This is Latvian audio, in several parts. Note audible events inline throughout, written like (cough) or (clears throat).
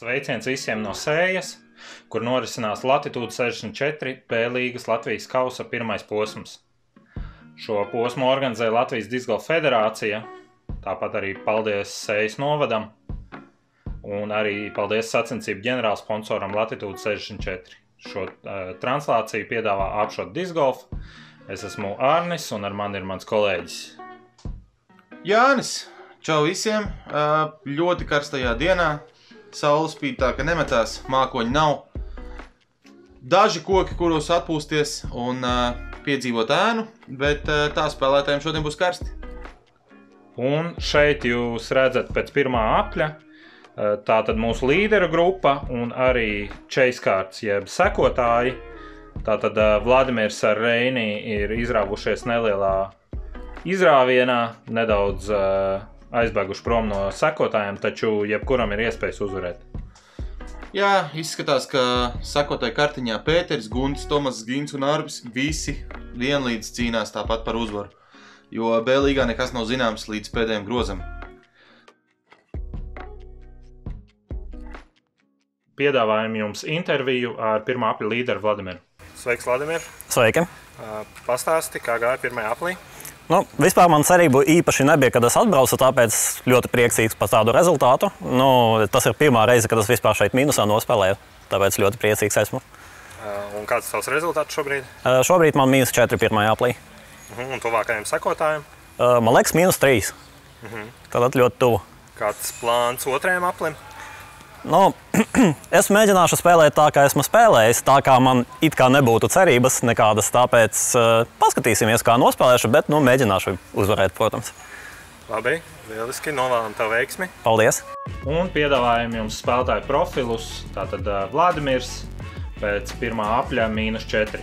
Sveiciens visiem no sējas, kur norisinās Latitūda 64 P līgas Latvijas kausa pirmais posms. Šo posmu organizē Latvijas Disgolfa federācija, tāpat arī paldies sējas novadam un arī paldies sacensību ģenerālsponsoram Latitūda 64. Šo uh, translāciju piedāvā apšot Disgolfa. Es esmu Arnis un ar mani ir mans kolēģis. Jānis, čau visiem! Ā, Ļoti karstajā dienā, saule spīd tā, ka nemetās, mākoņi nav. Daži koki, kuros atpūsties un uh, piedzīvot ēnu, bet uh, tā spēlētājiem šodien būs karsti. Un šeit jūs redzat pēc pirmā apļa. eh, Tā tad mūsu līderu grupa un arī čeiskārts, jeb sekotāji. Tātad Vladimirs ar Reini ir izrāvušies nelielā izrāvienā, nedaudz eh, aizbēguši prom no sekotājiem, taču jebkuram ir iespējas uzvarēt. Jā, izskatās, ka sakotāji kartiņā Pēters, Gunts, Tomas, Gins un Arbis visi vienlīdz cīnās tāpat par uzvaru. Jo B līgā nekas nav zināms līdz pēdējiem grozam. Piedāvājam jums interviju ar pirmā apļa līderu Vladimiru. Sveiks, Vladimir! Sveiki! Uh, Pastāsti, kā gāja pirmā aplī. Nu, vispār man cerību īpaši nebija, kad es atbraucu, tāpēc ļoti priecīgs par tādu rezultātu. Nu, tas ir pirmā reize, kad es vispār šeit minusā nospēlēju. Tāpēc ļoti priecīgs esmu. Uh, Un kāds ir tavs rezultāts šobrīd? Uh, Šobrīd man mīnus 4 pirmajā aplī. Mhm, Un tuvākajiem sekotājiem? Uh, Man liekas, mīnus 3. Tad ļoti tuvu. Kāds plāns otrajam aplim? Nu, (clears throat) es mēģināšu spēlēt tā, kā esmu spēlējis, tā kā man it kā nebūtu cerības nekādas. Tāpēc uh, paskatīsimies, kā nospēlēšu, bet nu, mēģināšu uzvarēt, protams. Labi, lieliski. Novēlam tev veiksmi. Paldies! Un piedāvājam jums spēlētāju profilus. Tātad uh, Vladimirs pēc pirmā apļa mīnus 4.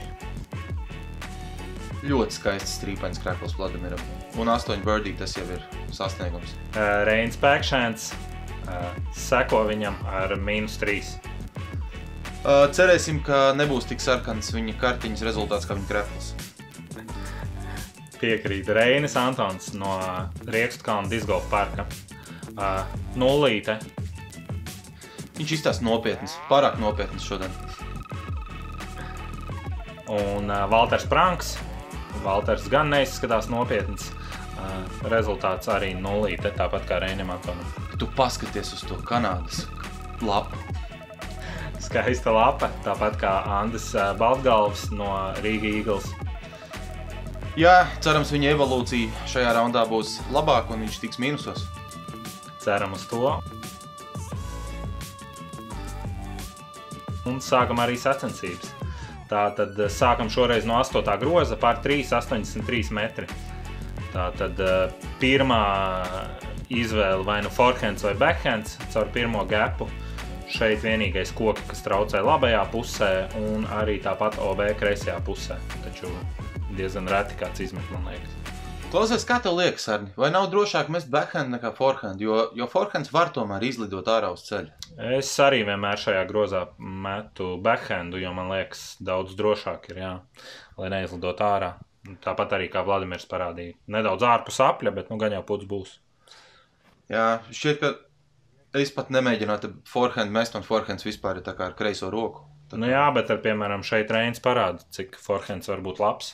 Ļoti skaists strīpains krāklis Vladimiram. Un 8 birdī tas jau ir sasniegums. Uh, Reins Pēkšēns uh, seko viņam ar mīnus 3. Uh, cerēsim, ka nebūs tik sarkans viņa kartiņas rezultāts kā viņa krāklis. Piekrīt Reinis Antons no Riekskalna Disgolfa parka. Uh, Nulīte. Viņš izstāsta nopietns, pārāk nopietns šodien. Un uh, Valters Pranks. Valters gan neizskatās nopietns. Uh, rezultāts arī nulīte, tāpat kā Reinim Antonam. Tu paskaties uz to Kanādas lapu. Skaista lapa, tāpat kā Andris uh, Baltgalvs no Rīgas Eagles. Jā, cerams, viņa evolūcija šajā raundā būs labāka un viņš tiks mīnusos. Ceram uz to. Un sākam arī sacensības. Tā tad eh, sākam šoreiz no 8. groza par 3,83 metri. Tā tad eh, pirmā izvēle vai nu forehands vai backhands caur pirmo gapu. Šeit vienīgais koks, kas traucē labajā pusē, un arī tāpat OB kreisajā pusē. Taču diezgan reti kāds izmet, man liekas. Klausies, kā tev liekas, Arni? Vai nav drošāk mest backhand nekā forehand? Jo, jo forehands var tomēr izlidot ārā uz ceļa. Es arī vienmēr šajā grozā metu backhandu, jo man liekas, daudz drošāk ir, jā, lai neizlidot ārā. Tāpat arī kā Vladimirs parādīja. Nedaudz ārpus apļa, bet nu gan jau puts būs. Jā, šķiet, ka es pat nemēģinātu forehand mest, un forehands vispār ir ar kreiso roku. Tā Nu jā, bet ar, piemēram, šeit Reins parāda, cik forehands var būt labs.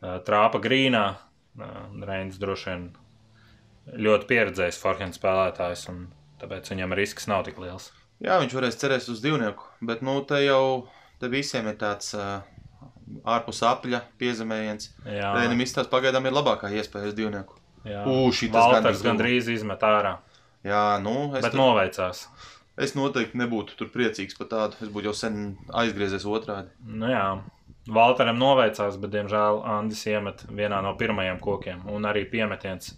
Trāpa grīnā. Reins droši vien ļoti pieredzējis forehand spēlētājs, un tāpēc viņam risks nav tik liels. Jā, viņš varēs cerēt uz divnieku, bet nu, te jau te visiem ir tāds uh, ārpus apļa piezemējiens. Jā, Vienam izstāstīt, pagaidām ir labākā iespēja uz divnieku. jā. Ū, šitas Valters gandrīz gandrīz izmet ārā, Jā, nu, es, bet tur, noveicās. es noteikti nebūtu tur priecīgs par tādu. Es būtu jau sen aizgriezies otrādi. Nu jā, Valteram noveicās, bet, diemžēl, Andris iemet vienā no pirmajiem kokiem. Un arī piemetiens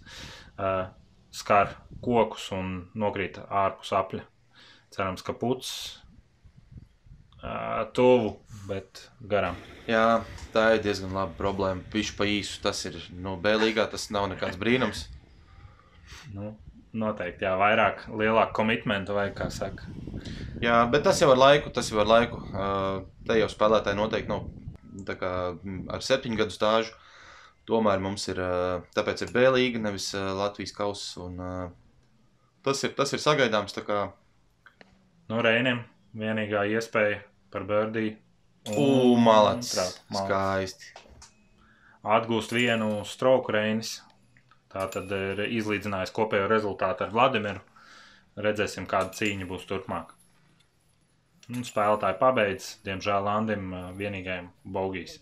uh, skar kokus un nokrīt ārpus apļa. Cerams, ka puts uh, tuvu, bet garām. Jā, tā ir diezgan laba problēma. Viņš pa īsu tas ir. Nu, B līgā tas nav nekāds brīnums. Nu, noteikti, jā, vairāk, lielāku komitmentu vajag, kā saka. Jā, bet tas jau ar laiku, tas jau ar laiku. Uh, te jau spēlētāji noteikti nav tā kā, ar septiņu gadu stāžu. Tomēr mums ir, uh, tāpēc ir B līga, nevis uh, Latvijas kausa. un, uh, Tas ir, tas ir sagaidāms. kā Nu, Reinim vienīgā iespēja par birdiju. Malacis. Skaisti. Atgūst vienu stroku Reinis. Tā tad ir izlīdzinājis kopējo rezultātu ar Vladimiru. Redzēsim, kāda cīņa būs turpmāk. Un spēlētāji pabeidz, diemžēl Landim ā, vienīgajam Bogijs.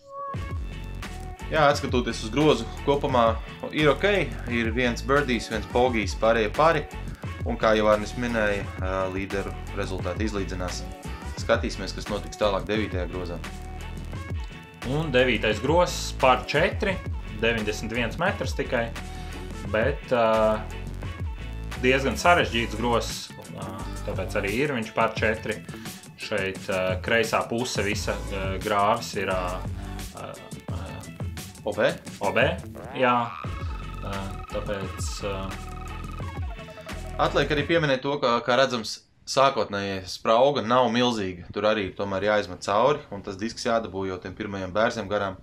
Jā, skatoties uz grozu, kopumā ir ok. Ir viens birdijs, viens pogijs, pārējie pāri. Un kā jau Arnis minēja, ā, līderu rezultāti izlīdzinās. Skatīsimies, kas notiks tālāk 9. grozā. Un devītais grozs par 4, 91 metrus tikai. Bet uh, diezgan sarežģīts grozs, uh, tāpēc arī ir viņš par 4. Šeit uh, kreisā puse visa uh, grāvis ir uh, uh, OB? OB. Jā, uh, tāpēc uh, Atliek arī pieminēt to, ka, kā redzams, sākotnējā sprauga nav milzīga. Tur arī tomēr jāizmet cauri, un tas disks jādabū jau tiem pirmajiem bērziem garām.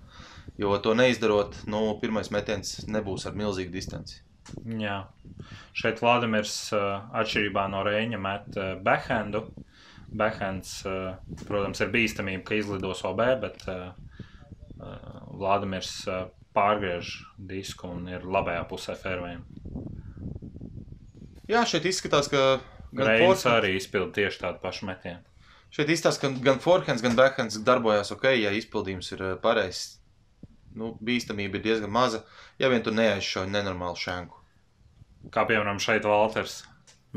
Jo to neizdarot, nu, pirmais metiens nebūs ar milzīgu distanci. jā. šeit Vladimirs uh, atšķirībā no Reņa met uh, backhandu. Backhands, uh, protams, ir bīstamība, ka izlidos OB, bet Vladimirs pārgriež disku un ir labajā pusē fairwayam. Jā, šeit izskatās, ka forehand- arī izpilda tieši tādu pašu metienu. Šeit izstāsta, ka gan forehands, gan backhands darbojās ok, ja izpildījums ir eh, pareizs. Nu, bīstamība ir diezgan maza, ja vien tu neaizšauj nenormālu šēnku. Kā piemēram šeit Walters,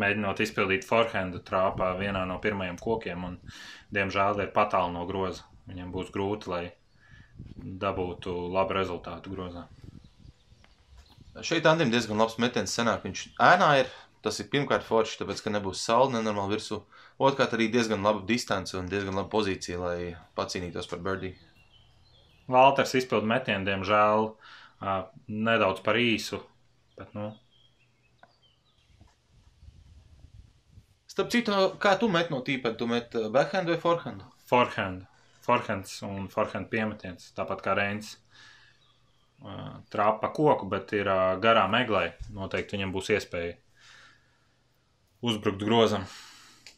mēģinot izpildīt forehandu trāpā vienā no pirmajiem kokiem, un diemžēl ir patālu no groza. Viņam būs grūti, lai dabūtu labu rezultātu grozā. Šeit Andim diezgan labs metiens senāk. Viņš ēnā ir, tas ir pirmkārt forši, tāpēc, ka nebūs saule nenormāli virsū. Otrkārt arī diezgan laba distance un diezgan laba pozīcija, lai pacīnītos par birdiju. Walters izpilda metienu, diemžēl, ā, nedaudz par īsu. Bet, nu, Starp citu, kā tu met no tīpa, tu met backhand vai forehand? forehand, forehands un forehand piemetiens, tāpat kā Reins. Trāpa koku, bet ir garā meglē. Noteikti viņam būs iespēja uzbrukt grozam.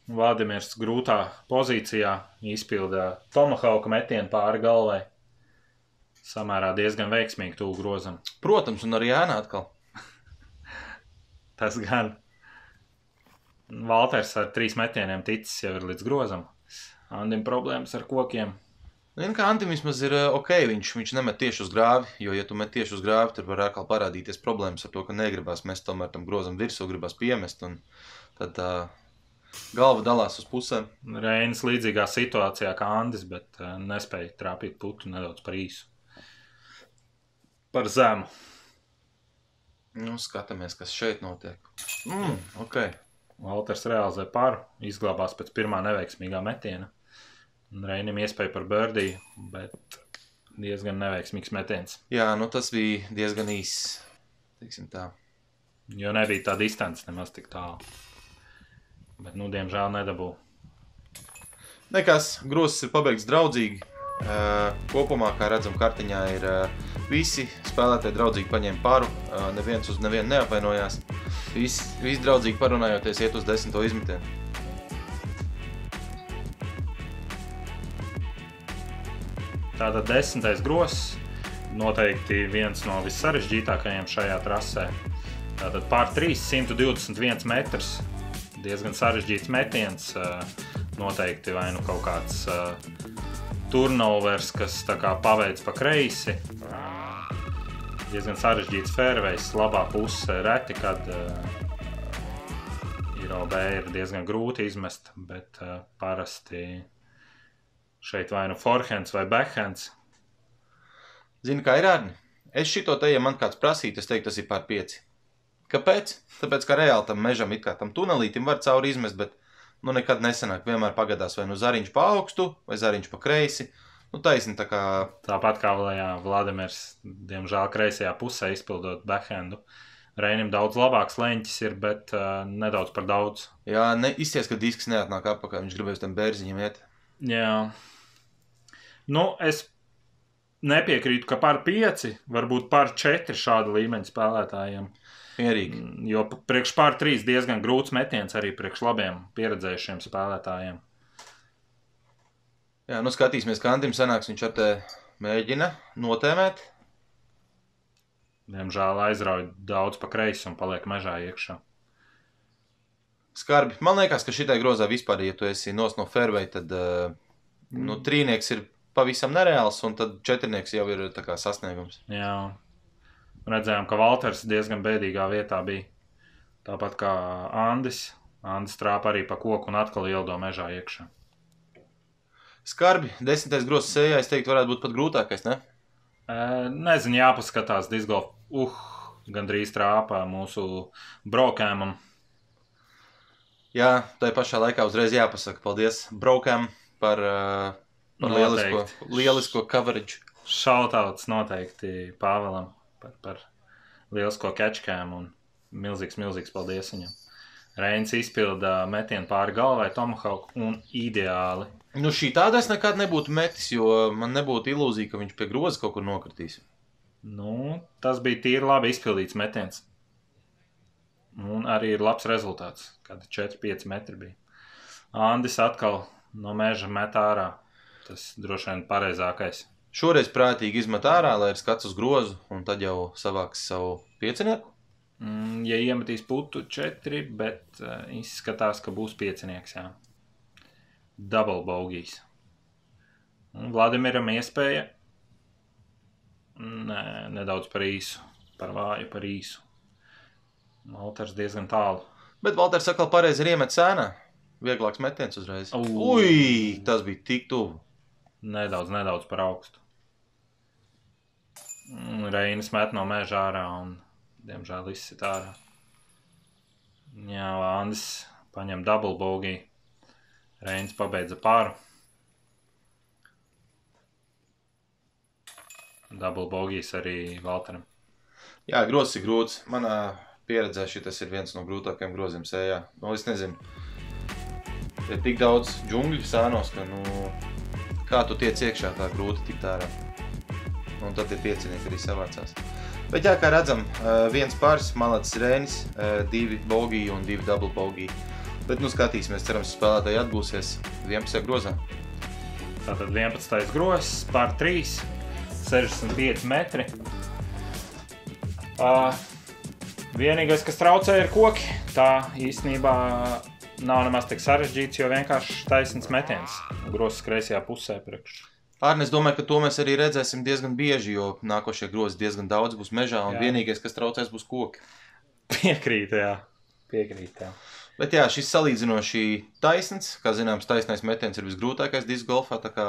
Vladimirs grūtā pozīcijā izpildīja Tomahauka metienu pāri galvai. Samērā diezgan veiksmīgi tuvu grozam. Protams, un arī ēnā atkal. (laughs) Tas gan. Valters ar trīs metieniem ticis jau ir līdz grozam. Andim problēmas ar kokiem. Zini, kā Antim vismaz ir eh, ok, viņš, viņš nemet tieši uz grāvi, jo, ja tu met tieši uz grāvi, tad var atkal parādīties problēmas ar to, ka negribas mest tomēr tam grozam virsū, gribas piemest, un tad tā galva dalās uz pusēm. Reinas līdzīgā situācijā kā Andris, bet uh, nespēja trāpīt putu nedaudz par īsu. Par zemu. Nu, skatāmies, kas šeit notiek. Mm, ok. Valters realizē paru, izglābās pēc pirmā neveiksmīgā metiena. Reinim iespēja par birdiju, bet diezgan neveiksmīgs metiens. Jā, nu tas bija diezgan īss. Jo nebija tā distance nemaz tik tālu. Bet, nu, diemžēl nedabū. Nekas, grozs ir pabeigts draudzīgi. Uh, kopumā, kā redzam, kartiņā ir uh, visi spēlētāji draudzīgi paņēma paru. Uh, neviens uz nevienu neapvainojās. Visi, visi draudzīgi parunājoties, iet uz desmito izmetienu. Tātad desmitais grosis noteikti viens no vissarežģītākajiem šajā trasē. Tātad pār 321 metrus. Diezgan sarežģīts metiens. Noteikti vai nu kaut kāds turnovers, kas kā paveic pa kreisi. Diezgan sarežģīts fairways, labā puse reti, kad uh, ir diezgan grūti izmest, bet parasti šeit vai nu forehands vai backhands. Zini, kā ir ārni? Es šito te, ja man kāds prasītu, es teiktu, tas ir pār pieci. Kāpēc? Tāpēc, ka reāli tam mežam, it kā tam tunelītim var cauri izmest, bet nu nekad nesenāk. Vienmēr pagadās vai nu zariņš pa augstu, vai zariņš pa kreisi. Nu, taisni tā kā Tāpat kā jā, Vladimirs, diemžēl, kreisajā pusē izpildot backhandu. Reinim daudz labāks leņķis ir, bet uh, nedaudz par daudz. Jā, ne, izties, ka disks neatnāk apakaļ. Viņš gribēja uz tiem bērziņiem iet. Jā. Nu, es nepiekrītu, ka par pieci, varbūt par četri šāda līmeņa spēlētājiem. Mierīgi. Jo p- priekš pār trīs diezgan grūts metiens arī priekš labiem pieredzējušiem spēlētājiem. Jā, nu skatīsimies, kā Andim sanāks. Viņš te mēģina notēmēt. Diemžēl aizrauj daudz pa kreisi un paliek mežā iekšā. Skarbi. Man liekas, ka šitai grozā vispār, ja tu esi nos no fairway, tad uh, nu, trīnieks ir pavisam nereāls, un tad četrnieks jau ir tā kā sasniegums. Jā. Redzējām, ka Valters diezgan bēdīgā vietā bija. Tāpat kā Andis. Andis trāpa arī pa koku un atkal ieldo mežā iekšā. Skarbi. Desmitais grozs sējā, es teiktu, varētu būt pat grūtākais, ne? E, nezinu, jāpaskatās disgolf. Uh, gandrīz trāpā mūsu braukēmam. Jā, tā pašā laikā uzreiz jāpasaka paldies Braukam par, par lielisko, lielisko coverage. Šautauts noteikti Pāvēlam par, par lielisko catchkēm un milzīgs, milzīgs paldies viņam. Reins izpilda metienu pāri galvai, Tomahawk un ideāli. Nu, šī tāda es nekad nebūtu metis, jo man nebūtu ilūzija, ka viņš pie groza kaut kur nokritīs. Nu, tas bija tīri labi izpildīts metiens. Un arī ir labs rezultāts. Kad 4-5 metri bija. Andis atkal no meža met ārā. Tas droši vien pareizākais. Šoreiz prātīgi izmet ārā, lai ir skats uz grozu, un tad jau savāks savu piecinieku. Mm, ja iemetīs putu 4, bet uh, izskatās, ka būs piecinieks. Jā. Double. Un Vladimiram iespēja Nē, nedaudz par īsu, par vāju, par īsu. Malters diezgan tālu. Bet Valters atkal pareizi ir iemet sēnā. Vieglāks metiens uzreiz. Ui, tas bija tik tuvu. Nedaudz, nedaudz par augstu. Reinis met no meža ārā un, diemžēl, izsit ārā. Jā, Andis paņem double bogey. Reinis pabeidza pāru. Double bogeys arī Valteram. Jā, grozs ir grūts. Manā pieredzē šis ir viens no grūtākajiem groziem sējā. Nu, es nezinu. Ir tik daudz džungļu sānos, ka, nu, kā tu tiec iekšā, tā grūti tikt ārā. Un tad tie piecinieki arī savācās. Bet, jā, kā redzam, viens pāris, malācis Rēnis, divi bogiji un divi double bogiji. Bet, nu, skatīsimies, cerams, spēlētāji atbūsies 11. grozā. Tātad 11. grozs pār 3, 65 metri. Uh, vienīgais, kas traucē, ir koki. Tā īstenībā nav nemaz tik sarežģīts, jo vienkārši taisnīgs metiens. Grozs kreisajā pusē priekš. Arne, es domāju, ka to mēs arī redzēsim diezgan bieži, jo nākošie grozi diezgan daudz būs mežā, un Jā. vienīgais, kas traucēs, būs koki. Piekrīt, jā. Piekrīt, jā. Bet jā, šis salīdzinoši taisns, kā zināms, taisnais metiens ir visgrūtākais disku golfā, tā kā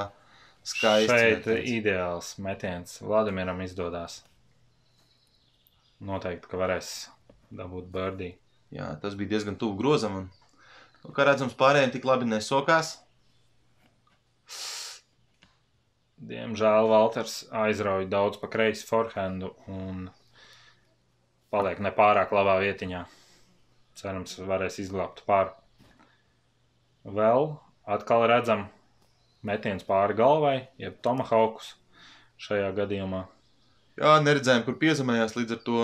skaisti. Šeit metiens. ideāls metiens. Vladimiram izdodas. Noteikti, ka varēs dabūt birdī. Jā, tas bija diezgan tuvu grozam, un, nu, kā redzams, pārējiem tik labi nesokās. Diemžēl Valters aizrauja daudz pa kreisi forehandu un paliek nepārāk labā vietiņā. Cerams, varēs izglābt pāri. Vēl atkal redzam metiens pāri galvai, jeb tomahaukus šajā gadījumā. Jā, neredzējām, kur piezemējās, līdz ar to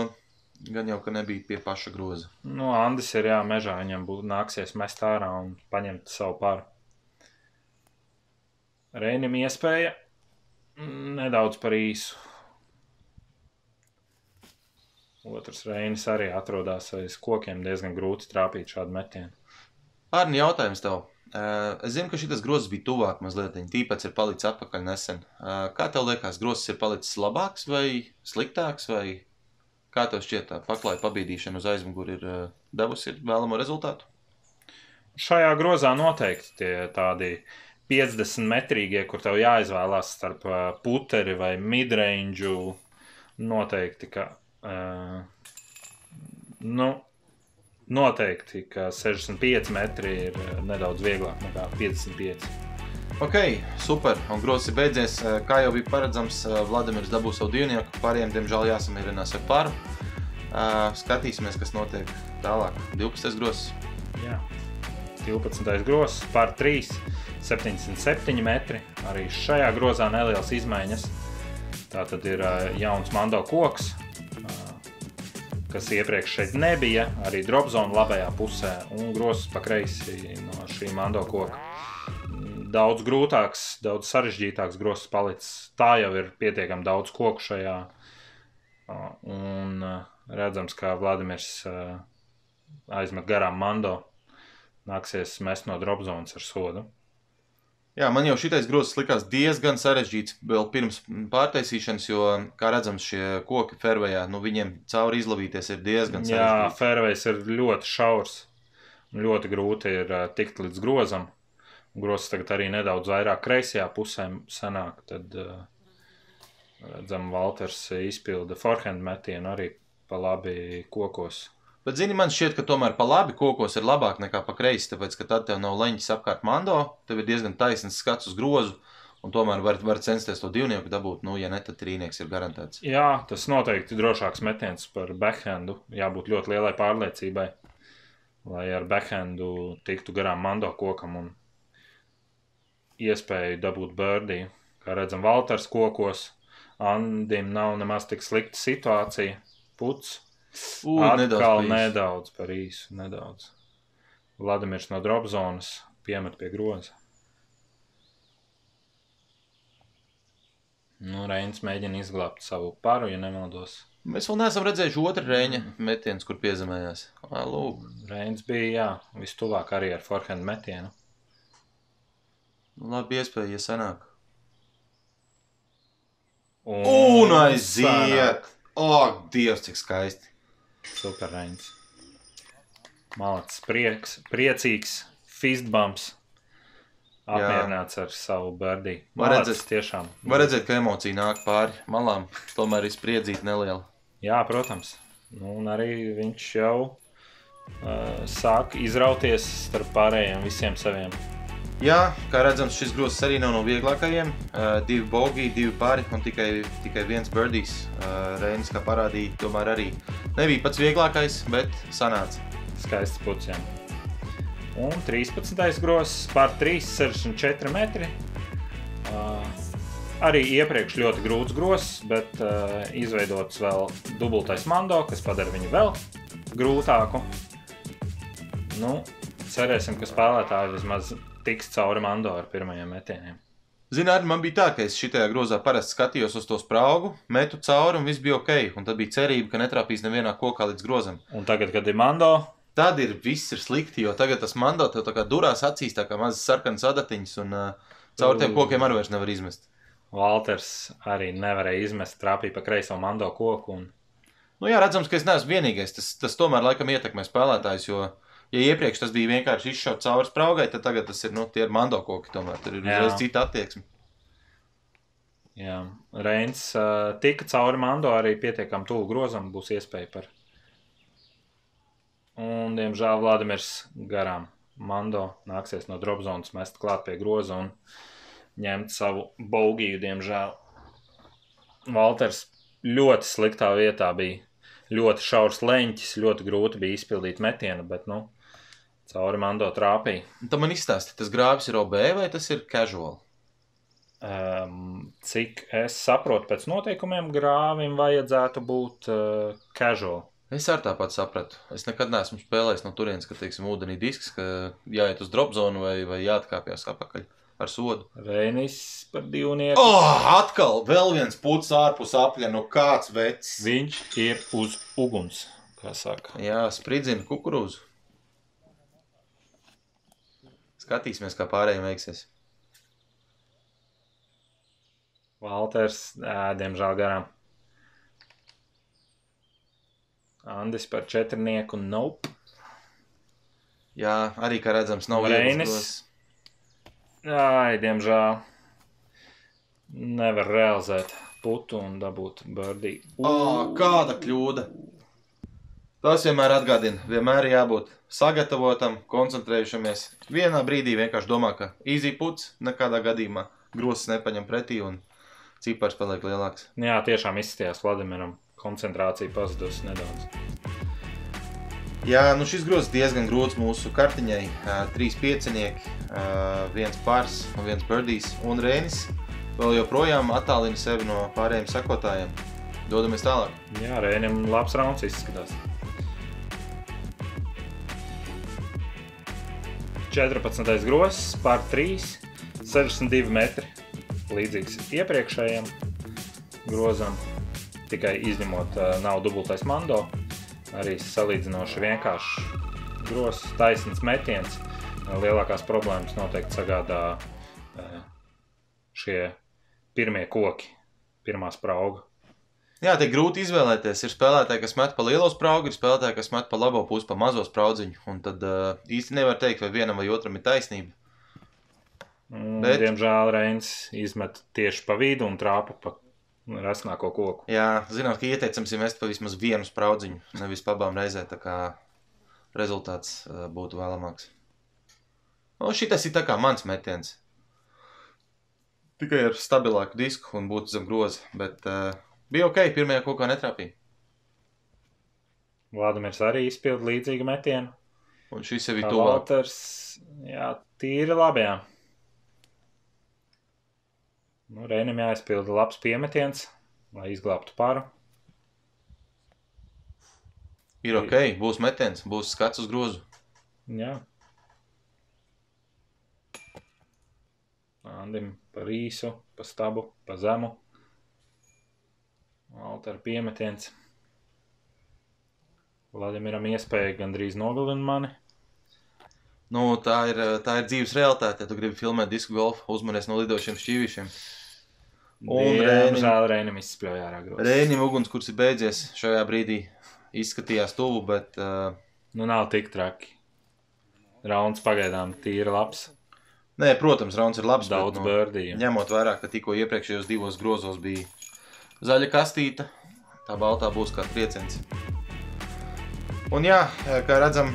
gan jau, ka nebija pie paša groza. Nu, Andis ir jā, mežā, viņam būtu nāksies mest ārā un paņemt savu pāri. Reinim iespēja nedaudz par īsu. Otrs reinis arī atrodas aiz kokiem, diezgan grūti trāpīt šādu metienu. Arni, jautājums tev. Uh, Es zinu, ka šis grozs bija tuvāk mazliet, tīpēc ir palicis atpakaļ nesen. Uh, Kā tev liekas, grozs ir palicis labāks vai sliktāks, vai kā tev šķiet, tā paklāja pabīdīšana uz aizmuguri ir uh, devusi vēlamo rezultātu? Šajā grozā noteikti tie tādi 50 metrīgie, kur tev jāizvēlās starp ā, puteri vai midrange. Noteikti, ka. Uh, nu, noteikti, ka 65 metri ir ā, nedaudz vieglāk nekā 55. Ok, super. Un grozs ir beidzies. Uh, Kā jau bija paredzams, uh, Vladimirs dabūs savu divnieku. Pārējiem, diemžēl, jāsamierinās ar paru. Uh, Skatīsimies, kas notiek tālāk. 12. grozs. Jā. 12. grozs par 3, 77 metri. Arī šajā grozā nelielas izmaiņas. Tā tad ir jauns mando koks. Kas iepriekš šeit nebija, arī dropzona labajā pusē un grozs pa kreisi no šī mando koka. Daudz grūtāks, daudz sarežģītāks grozs palicis. Tā jau ir pietiekami daudz koku šajā. Un redzams, kā Vladimirs aizmet garām mando. Nāksies mest no dropzonas ar sodu. Jā, man jau šitais grozs likās diezgan sarežģīts vēl pirms pārtaisīšanas, jo, kā redzams, šie koki fervejā, nu, viņiem cauri izlavīties ir diezgan Jā, sarežģīti. fairways ir ļoti šaurs. un Ļoti grūti ir ā, tikt līdz grozam. Grozs tagad arī nedaudz vairāk kreisajā pusē sanāk. Tad ā, redzam, Valters izpilda forehand metienu arī pa labi kokos. Bet, zini, man šķiet, ka tomēr pa labi kokos ir labāk nekā pa kreisi, tāpēc, ka tad tev nav leņķis apkārt mando, tev ir diezgan taisns skats uz grozu, un tomēr var, var censties to divnieku dabūt, nu, ja ne, tad trīnieks ir garantēts. Jā, tas noteikti drošāks metiens par backhandu. Jābūt ļoti lielai pārliecībai, lai ar backhandu tiktu garām mando kokam un iespēju dabūt birdiju. Kā redzam, Valters kokos, Andim nav nemaz tik slikta situācija. Puts. Ū, Atkal nedaudz. nedaudz par īsu, nedaudz. Vladimirs no dropzonas piemet pie groza. Nu, Reins mēģina izglābt savu paru, ja nemaldos. Mēs vēl neesam redzējuši otru rēņa metienu, kur piezemējās. Reins bija, jā, vistuvāk arī ar forehand metienu. labi iespēja, ja sanāk. Un, Un aiziet! Ak, Dievs, cik skaisti! Super Reins. Malacis, prieks, priecīgs, fistbumps. Apmierināts ar savu birdiju. Var redzēt- tiešām. Var redzēt, ka emocija nāk pāri malām, tomēr ir spriedzīta neliela. Jā, protams. Nu, un arī viņš jau uh, sāk izrauties starp pārējiem visiem saviem. Jā, kā redzams, šis grozs arī nav no vieglākajiem. Uh, divi bogi, divi pāri un tikai, tikai viens birdijs. Uh, Reinis, kā parādīja, tomēr arī nebija pats vieglākais, bet sanāca. Skaists pucēm. Un 13. grozs par 3,64 metri. Uh, arī iepriekš ļoti grūts grozs, bet uh, izveidots vēl dubultais mando, kas padara viņu vēl grūtāku. Nu, cerēsim, ka spēlētāji vismaz tiks cauri mando ar pirmajiem metieniem. Ziniet, man bija tā, ka es šajā grozā parasti skatījos uz to spraugu, metu cauri un viss bija ok. Un tad bija cerība, ka netrāpīs nevienā kokā līdz grozam. Un tagad, kad ir mando, Tad ir viss ir slikti, jo tagad tas mando tev tā kā durās acīs, tā kā mazas sarkanas adatiņas, un uh, caur tiem kokiem arī vairs nevar izmest. Walters arī nevarēja izmest trāpīt pa kreiso mando koku. Un... Nu, jā, redzams, ka es neesmu vienīgais. Tas, tas tomēr laikam ietekmē spēlētājus, jo, ja iepriekš tas bija vienkārši izšaut cauri spraugai, tad tagad tas ir, nu, tie ir mando koki tomēr. Tur ir uzreiz cita attieksme. Jā, Reins uh, tika cauri mando arī pietiekami tuvu grozam, būs iespēja par. Un, diemžēl, Vladimirs garām mando nāksies no dropzonas mest klāt pie groza un ņemt savu baugiju, diemžēl. Valters ļoti sliktā vietā bija. Ļoti šaurs leņķis, ļoti grūti bija izpildīt metienu, bet, nu, cauri mando trāpīja. Un Tam man izstāsti, tas grāvis ir OB vai tas ir casual? Um, cik es saprotu, pēc noteikumiem grāvim vajadzētu būt uh, casual. Es arī tāpat sapratu. Es nekad neesmu spēlējis no turienes, ka, teiksim, ūdenī disks, ka jāiet uz drop zonu vai, vai jāatkāpjas atpakaļ ar sodu. Reinis par divnieku. Oh, atkal vēl viens pucis ārpus apļa, nu kāds vecs. Viņš ir uz uguns, kā saka. Jā, spridzina kukurūzu. Skatīsimies, kā pārējiem veiksies. Valters, ā, diemžēl garām. Andis par četrnieku, nope. Jā, arī kā redzams, nav Reinis. Ai, diemžēl. Nevar realizēt putu un dabūt birdī. Oh, kāda kļūda! Tas vienmēr atgādina, vienmēr ir jābūt sagatavotam, koncentrējušamies. Vienā brīdī vienkārši domā, ka easy puts nekādā gadījumā grozs nepaņem pretī un cipars paliek lielāks. Jā, tiešām izskatījās Vladimiram. Koncentrācija pazudusi nedaudz. Jā, nu šis grozs diezgan grūts mūsu kartiņai. Trīs piecinieki, viens pārs un viens birdijs un Rēnis vēl joprojām attālina sevi no pārējiem sakotājiem. Dodamies tālāk. Jā, Rēnam labs rauns izskatās. 14. grosis pār 3, 62 metri. Līdzīgs iepriekšējiem grozam, tikai izņemot nav dubultais mando. Arī salīdzinoši vienkāršs grozs, taisns metiens. Lielākās problēmas noteikti sagādā šie pirmie koki, pirmā sprauga. Jā, te grūti izvēlēties. Ir spēlētāji, kas met pa lielo spraugu, ir spēlētāji, kas met pa labo pusi, pa mazo spraudziņu. Un tad uh, īsti nevar teikt, vai vienam vai otram ir taisnība. Un, Bet- Diemžēl Reins izmet tieši pa vidu un trāpa pa resnāko koku. Jā, zinām, ka ieteicams ir mest pa vismaz vienu spraudziņu, nevis pa abām reizē, tā kā rezultāts uh, būtu vēlamāks. Nu, šitas ir tā kā mans metiens. Tikai ar stabilāku disku un būtu zem groza, bet uh, bija ok, pirmajā kokā netrāpīja. Vladimirs arī izpilda līdzīgu metienu. Un šis ir Kā tuvāk. Valters, jā, tīri labi. Jā. Nu, Reinim jāizpilda labs piemetiens, lai izglābtu paru. Ir ok, būs metiens, būs skats uz grozu. Jā. Andim par īsu, pa stabu, pa zemu. Altāra piemetiens. Vladimiram iespēja gandrīz nogalināt mani. Nu, tā, ir, tā ir dzīves realitāte. Ja tu gribi filmēt disku golfu, uzmanies no lidošiem šķīvīšiem. Un Diemžēl Reinim izspļauja ārā grozā. Rēņiem ugunskurs ir beidzies. Šajā brīdī izskatījās tuvu, bet uh, Nu, nav tik traki. Rauns pagaidām tīri labs. Nē, protams, rauns ir labs. Daudz bet, birdiju. Ņemot vērā, ka tikko iepriekšējos divos grozos bija zaļa kastīte, tā baltā būs kā trieciens. Un jā, kā redzam,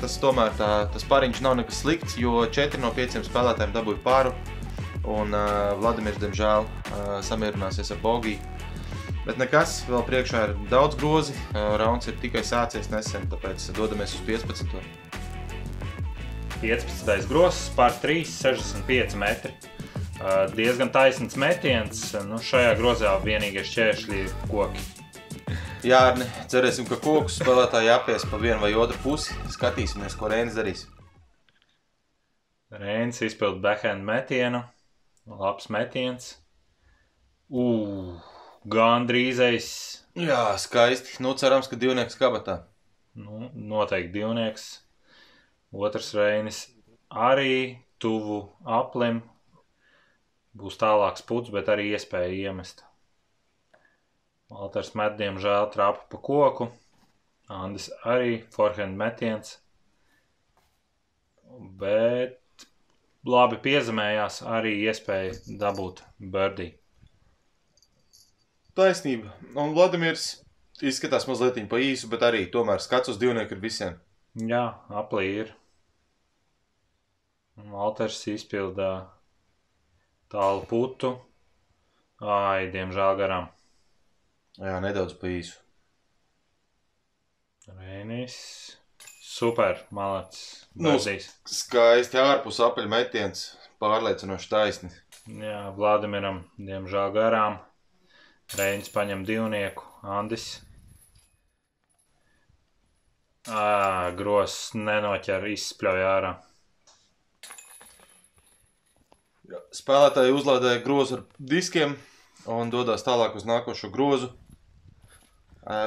tas tomēr tā, tas pariņš nav nekas slikts, jo 4 no 5 spēlētājiem dabūja pāru. Un uh, Vladimirs, diemžēl, uh, samierināsies ar Bogiju. Bet nekas, vēl priekšā ir daudz grozi. Uh, rauns ir tikai sācies nesen, tāpēc dodamies uz 15. 15. grozs pār 3, 65 metri. Uh, diezgan taisns metiens. Nu, šajā grozā vienīgie šķēršļi ir koki. Jā, Arni, cerēsim, ka koku spēlētāji apies pa vienu vai otru pusi. Skatīsimies, ko Reinis darīs. Reins izpilda backhand metienu. Labs metiens. Ugh, gandrīzais. Jā, skaisti. Nu, cerams, ka divnieks kabatā. Nu, noteikti divnieks. Otrs reinis arī tuvu aplim. Būs tālāks puts, bet arī iespēja iemest. Valters met, diemžēl, trāpa pa koku. Andis arī forehand metiens. Bet labi piezemējās arī iespēja dabūt birdī. Taisnība. Un Vladimirs izskatās mazliet pa īsu, bet arī tomēr skats uz divnieku ir visiem. Jā, aplī ir. Valters izpildā tālu putu. Ai, diemžēl garām. Jā, nedaudz pa īsu. Reinis. Super, malacis. Nu, Bardīs. Skaisti ārpus apaļa metiens. Pārliecinoši taisni. Jā, Vladimiram, diemžēl garām. Reinis paņem divnieku, Andis. Ā, gross nenoķer, izspļauj ārā. Spēlētāji uzlādēja grozu ar diskiem un dodas tālāk uz nākošo grozu.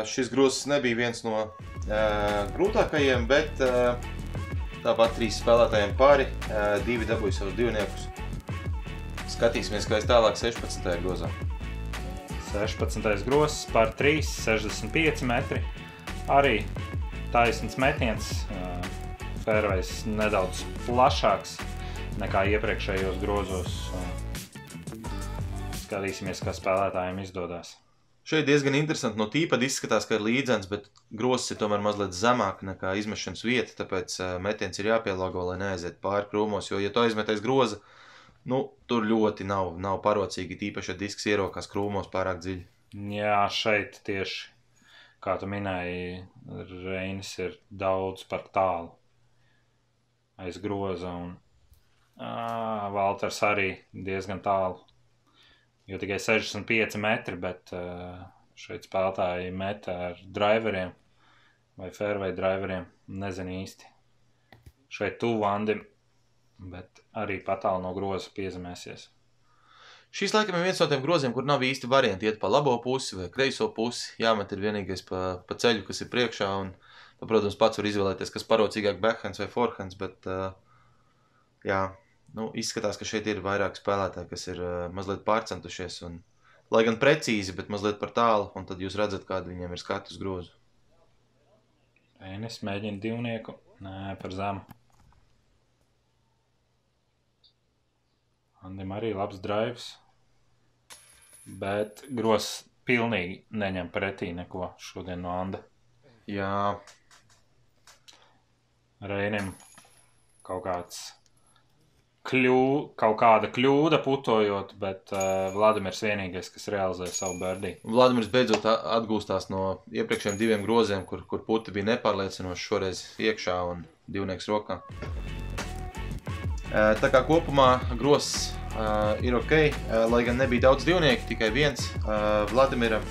Šis grozs nebija viens no grūtākajiem, bet tāpat trīs spēlētājiem pāri. Divi dabūja savus divniekus. Skatīsimies, kā es tālāk 16. grozā. 16. grozs par 3, 65 metri. Arī taisns metiens. Fairways nedaudz plašāks nekā iepriekšējos grozos. Skatīsimies, kā spēlētājiem izdodas. Šeit diezgan interesanti. No tīpa izskatās, ka ir līdzens, bet grozs ir tomēr mazliet zemāk nekā izmešanas vieta. Tāpēc ā, metiens ir jāpielāgo, lai neaiziet pāri krūmos. Jo, ja tu aizmeties groza, nu, tur ļoti nav, nav parocīgi. Tīpaši, ja disks ierokās krūmos pārāk dziļi. Jā, šeit tieši kā tu minēji, Reinis ir daudz par tālu aiz groza. Un, ā, Valters arī diezgan tālu. Jo tikai 65 metri, bet uh, Šeit spēlētāji met ar driveriem vai fairway driveriem. Nezinu īsti. Šeit tuvu Andim, bet arī patālu no groza piezemēsies. Šis laikam ir viens no tiem groziem, kur nav īsti varianti iet pa labo pusi vai kreiso pusi. Jāmet ir vienīgais pa, pa ceļu, kas ir priekšā. Un, nu, protams, pats var izvēlēties, kas parocīgāk backhands vai forehands, bet uh, jā, nu, izskatās, ka šeit ir vairāk spēlētāji, kas ir uh, mazliet pārcentušies. Un, lai gan precīzi, bet mazliet par tālu, un tad jūs redzat, kāda viņiem ir skatu uz grozu. Enis mēģina divnieku. Nē, par zemu. Andim arī labs drives. Bet grozs pilnīgi neņem pretī neko šodien no Anda. Jā, Reinim kaut kāds kļū, kaut kāda kļūda putojot, bet uh, Vladimirs vienīgais, kas realizē savu bērdī. Vladimirs beidzot atgūstās no iepriekšējiem diviem groziem, kur, kur puti bija nepārliecinoši šoreiz iekšā un divnieks rokā. Eh, Tā kā kopumā grozs uh, ir ok, uh, lai gan nebija daudz divnieku, tikai viens uh, Vladimiram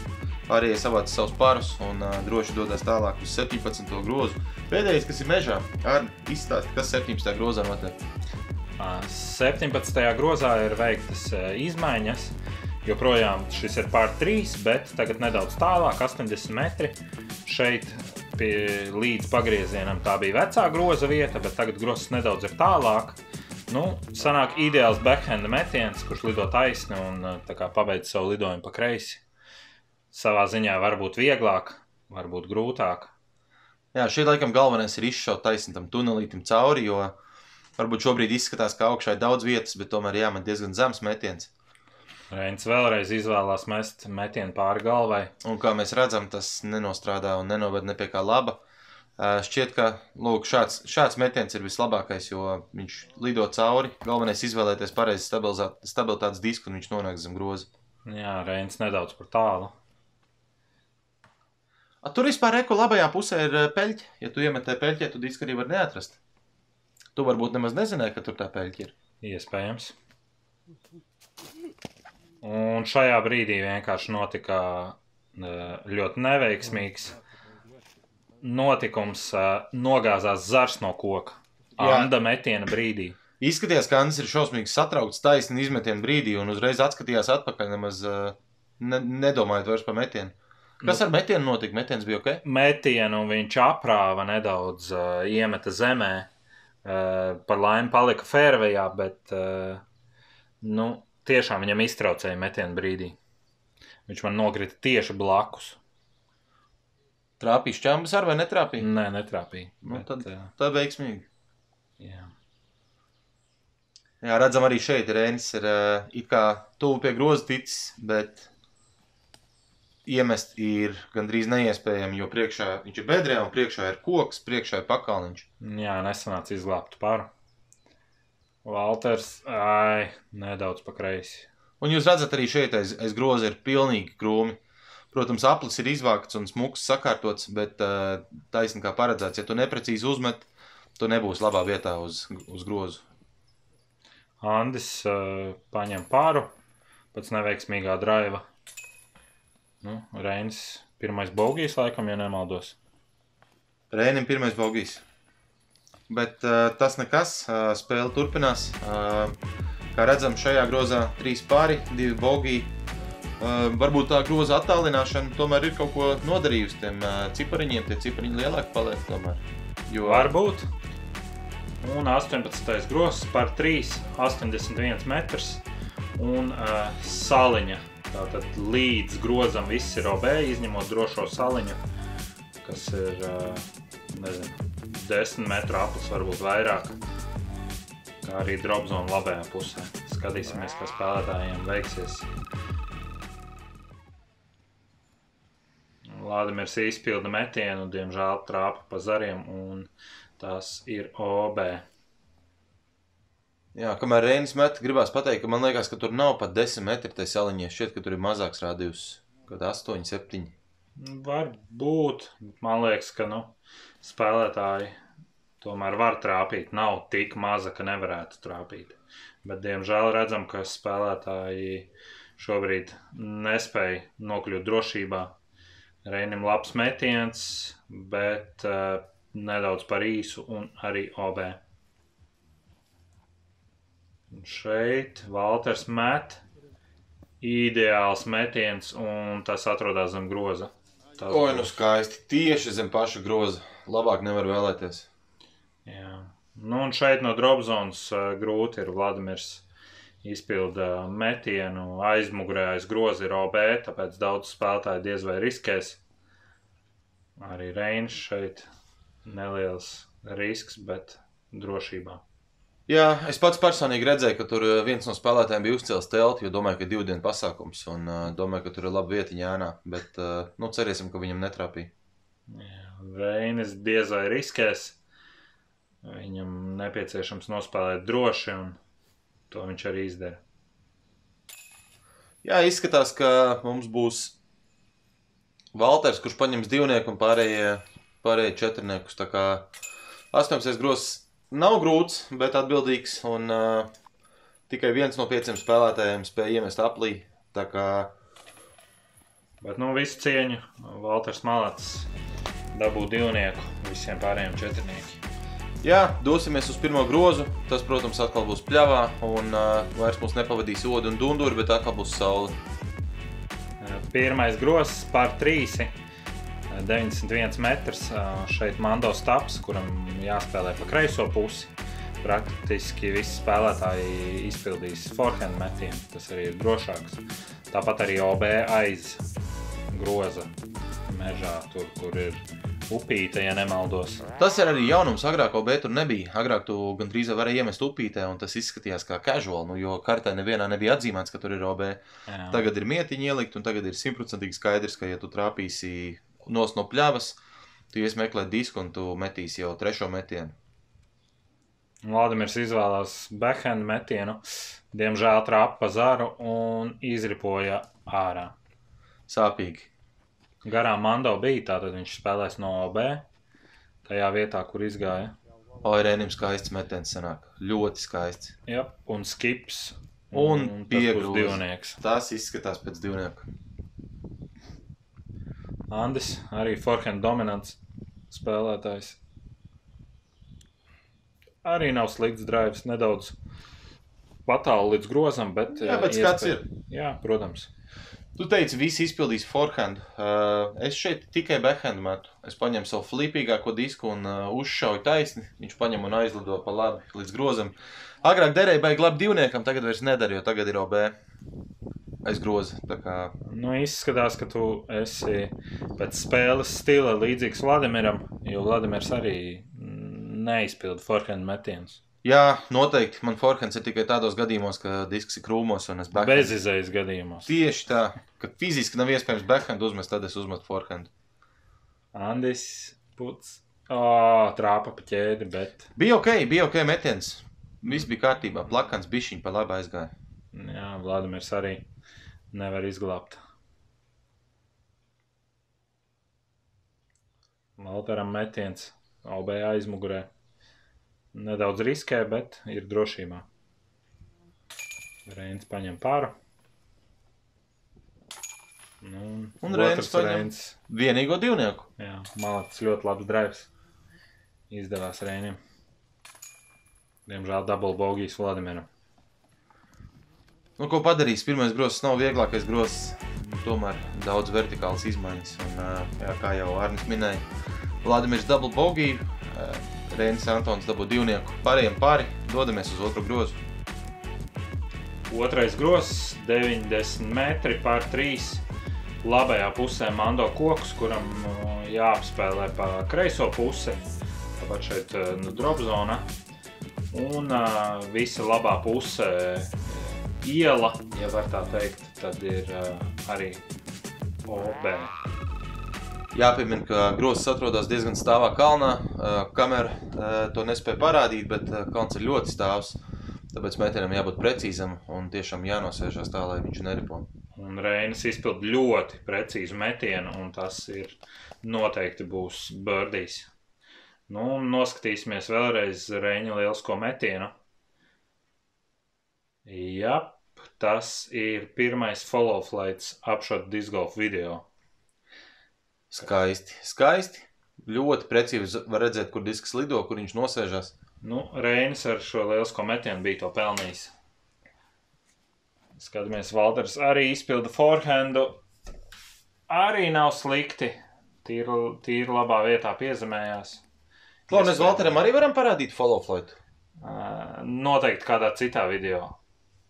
pārējie savāca savus parus un uh, droši dodas tālāk uz 17. grozu. Pēdējais, kas ir mežā, ar izstāsti, kas 17. grozā notiek. Ā, 17. grozā ir veiktas izmaiņas. Joprojām šis ir pār 3, bet tagad nedaudz tālāk, 80 metri. Šeit pie, līdz pagriezienam tā bija vecā groza vieta, bet tagad grozs nedaudz ir tālāk. Nu, sanāk ideāls backhand metiens, kurš lido taisni un kā pabeidz savu lidojumu pa kreisi. Savā ziņā var būt vieglāk, varbūt grūtāk. Jā, šī laikam galvenais ir izšaut taisni tam tunelītam cauri, jo varbūt šobrīd izskatās, ka augšā ir daudz vietas, bet tomēr jāmet diezgan zems metiens. Reins vēlreiz izvēlās mest metienu pāri galvai. Un kā mēs redzam, tas nenostrādā un nenoved ne pie kā laba. Šķiet, ka lūk, šāds, šāds metiens ir vislabākais, jo viņš lido cauri. Galvenais ir izvēlēties pareizi stabilitātes disku, un viņš nonāks zem groza. Jā, Reins nedaudz par tālu. A, tur vispār reko labajā pusē ir peļķe. Ja tu iemetē peļķē, tu disku arī var neatrast. Tu varbūt nemaz nezināji, ka tur tā peļķe ir. Iespējams. Un šajā brīdī vienkārši notika eh, ļoti neveiksmīgs notikums. eh, Nogāzās zars no koka. Anda metiena brīdī. Izskatījās, ka Andris ir šausmīgi satraukts taisni izmetienu brīdī un uzreiz atskatījās atpakaļ, nemaz ā, ne, nedomājot vairs par metienu. Kas ar metienu notika? Metiens bija ok. Metienu viņš aprāva nedaudz, uh, iemeta zemē. Uh, par laimi palika fairvejā, bet uh, nu, tiešām viņam iztraucēja metienu brīdī. Viņš man nokrita tieši blakus. Trāpīja šķēmas ar vai netrāpīja? Nē, netrāpīja. Nu, bet, tad- uh, Tā ir veiksmīgi. jā. Jā, redzam, arī šeit Rēnis ir it kā tuvu pie groza ticis, bet iemest ir gandrīz neiespējami, jo priekšā viņš ir bedrē un priekšā ir koks, priekšā ir pakalniņš. jā, nesanāca izglābt paru. Valters, ai, nedaudz pa kreisi. Un jūs redzat, arī šeit aiz, aiz groza ir pilnīgi krūmi. Protams, aplis ir izvākts un smūgs sakārtots, bet uh, taisni kā paredzēts, ja tu neprecīzi uzmet, tu nebūsi labā vietā uz, uz grozu. Andis uh, paņem paru pēc neveiksmīgā draiva. Nu, Reinis pirmais bogijs, laikam, ja nemaldos. Rēnim pirmais baugīs. Bet uh, tas nekas, uh, spēle turpinās. Uh, kā redzam, šajā grozā trīs pāri, divi bogiji. Uh, varbūt tā groza attālināšana tomēr ir kaut ko nodarījusi tiem uh, cipariņiem. Tie cipariņi lielāki paliek tomēr. Jo Varbūt. Un 18. grozs par 3, 81 metrus un uh, saliņa. Tātad līdz grozam viss ir OB, izņemot drošo saliņu, kas ir nezinu, 10 metru aplis, varbūt vairāk. Kā arī dropzona labajā pusē. Skatīsimies, kā spēlētājiem veiksies. Vladimirs izpilda metienu, diemžēl trāpa pa zariem, un tas ir OB. Jā, kamēr Reinis met, gribās pateikt, ka man liekas, ka tur nav pat 10 metri tai saliņai. Šķiet, ka tur ir mazāks rādījums, kad 8, 7. Varbūt, man liekas, ka nu, spēlētāji tomēr var trāpīt. Nav tik maza, ka nevarētu trāpīt. Bet, diemžēl, redzam, ka spēlētāji šobrīd nespēja nokļūt drošībā. Reinim labs metiens, bet uh, nedaudz par īsu un arī OB. Un šeit Valters met ideāls metiens, un tas atrodas zem groza. Tas Oi, nu skaisti. Tieši zem paša groza. Labāk nevar vēlēties. Jā. Nu, un šeit no dropzonas uh, grūti ir Vladimirs izpilda metienu aizmugurē aiz groza ir OB, tāpēc daudz spēlētāji diez vai riskēs. Arī Reinis šeit neliels risks, bet drošībā. Jā, es pats personīgi redzēju, ka tur eh, viens no spēlētājiem bija uzcēlis telti, jo domāju, ka divu dienu pasākums. Un uh, domāju, ka tur ir laba vieta ņēnā. Bet, uh, nu, cerēsim, ka viņam netrāpīja. Jā, Reinis diez vai riskēs. Viņam nepieciešams nospēlēt droši, un to viņš arī izdara. Jā, izskatās, ka mums būs Valters, kurš paņems divnieku un pārējie, pārējie četrniekus. Tā kā 18 grozs nav grūts, bet atbildīgs. Un uh, tikai viens no pieciem spēlētājiem spēja iemest aplī. Kā Bet, nu, visu cieņu. Valters Malats dabū divnieku, visiem pārējiem četrniekiem. Jā, dosimies uz pirmo grozu. Tas, protams, atkal būs pļāvā, un uh, vairs mums nepavadīs odi un dunduri, bet atkal būs saule. Pirmais grozs par trīsi. 91 metrs. Šeit Mando Staps, kuram jāspēlē pa kreiso pusi. Praktiski visi spēlētāji izpildīs forehand metienu. Tas arī ir drošāks. Tāpat arī OB aiz groza mežā, tur, kur ir upīte, ja nemaldos. Tas ir arī jaunums. Agrāk OB tur nebija. Agrāk tu gandrīz varēji iemest upītē, un tas izskatījās kā casual, nu, jo kartē nevienā nebija atzīmēts, ka tur ir OB. Jā. Tagad ir mietiņa ielikt, un tagad ir simtprocentīgi skaidrs, ka, ja tu trāpīsi nos no pļavas, tu ies meklēt disku un tu metīsi jau trešo metienu. Vladimirs izvēlējās backhand metienu, diemžēl trāpa pa zaru un izripoja ārā. Sāpīgi. Garām Mando bija, tātad viņš spēlēs no OB, tajā vietā, kur izgāja. O, Rēnim skaists metiens sanāk. Ļoti skaists. Jā, un skips. Un tas būs piegrūz. divnieks. Tas izskatās pēc divnieku. Andis arī forehand dominants spēlētājs. Arī nav slikts drives, nedaudz patālu līdz grozam, bet. Jā, eh, bet skats iespēja- Jā, protams. Tu teici, visi izpildīs forehand. Uh, es šeit tikai backhand metu. Es paņemu savu flipīgāko disku un uh, uzšauju taisni. Viņš paņem un aizlido pa labi līdz grozam. Agrāk derēja baigi labi divniekam, tagad vairs nedara, jo tagad ir OB aiz groza. Kā Nu, izskatās, ka tu esi pēc spēles stila līdzīgs Vladimiram, jo Vladimirs arī neizpilda forehand metienus. Jā, noteikti. Man forehands ir tikai tādos gadījumos, ka disks ir krūmos un es backhand. Bez izējas gadījumos. Tieši tā, ka fiziski nav iespējams backhand uzmest, tad es uzmetu forehand. Andis puts. Oh, trāpa pa ķēdi, bet. Bija ok, bija ok metiens. Viss bija kārtībā. Plakans bišķiņ pa labi aizgāja. Jā, Vladimirs arī nevar izglābt. Valteram metiens OB aizmugurē. Nedaudz riskē, bet ir drošībā. Reins paņem pāri. Nu, Un otrs Reins paņem. Reins. Vienīgo divnieku. Jā, Malacis ļoti labs drives. Izdevās Reinim. Diemžēl double bogijas Vladimiram. Nu, ko padarīs? Pirmais grozs nav vieglākais grozs. Tomēr daudz vertikālas izmaiņas. Un, jā, kā jau Arnēs minēja, Vladimirs dabū bogiju, Rēnis Antons dabū divnieku. Pārējiem pāri dodamies uz otru grozu. Otrais grozs - 90 metri pār 3. Labajā pusē Mando koks, kuram jāapspēlē pa kreiso pusi. Tāpat šeit nu, dropzona. Un uh, visa labā puse iela, ja var tā teikt, tad ir uh, arī OB. Jāpiemina, ka grozs atrodas diezgan stāvā kalnā. Ā, Kamera ā, to nespēja parādīt, bet ā, kalns ir ļoti stāvs. Tāpēc mētēnam jābūt precīzam un tiešām jānosēžas tā, lai viņš neripo. Un Reinis izpild ļoti precīzu metienu, un tas ir noteikti būs birdijs. Nu, noskatīsimies vēlreiz Reņa lielisko metienu. Jā, tas ir pirmais follow flights apšot disgolf video. Skaisti, skaisti. Ļoti precīzi var redzēt, kur disks lido, kur viņš nosēžas. Nu, Reinis ar šo lielisko metienu bija to pelnījis. Skatāmies, Valters arī izpilda forehandu. Arī nav slikti. Tīri, tīri labā vietā piezemējās. Klau, mēs Valteram arī varam parādīt follow flight. Uh, noteikti kādā citā video.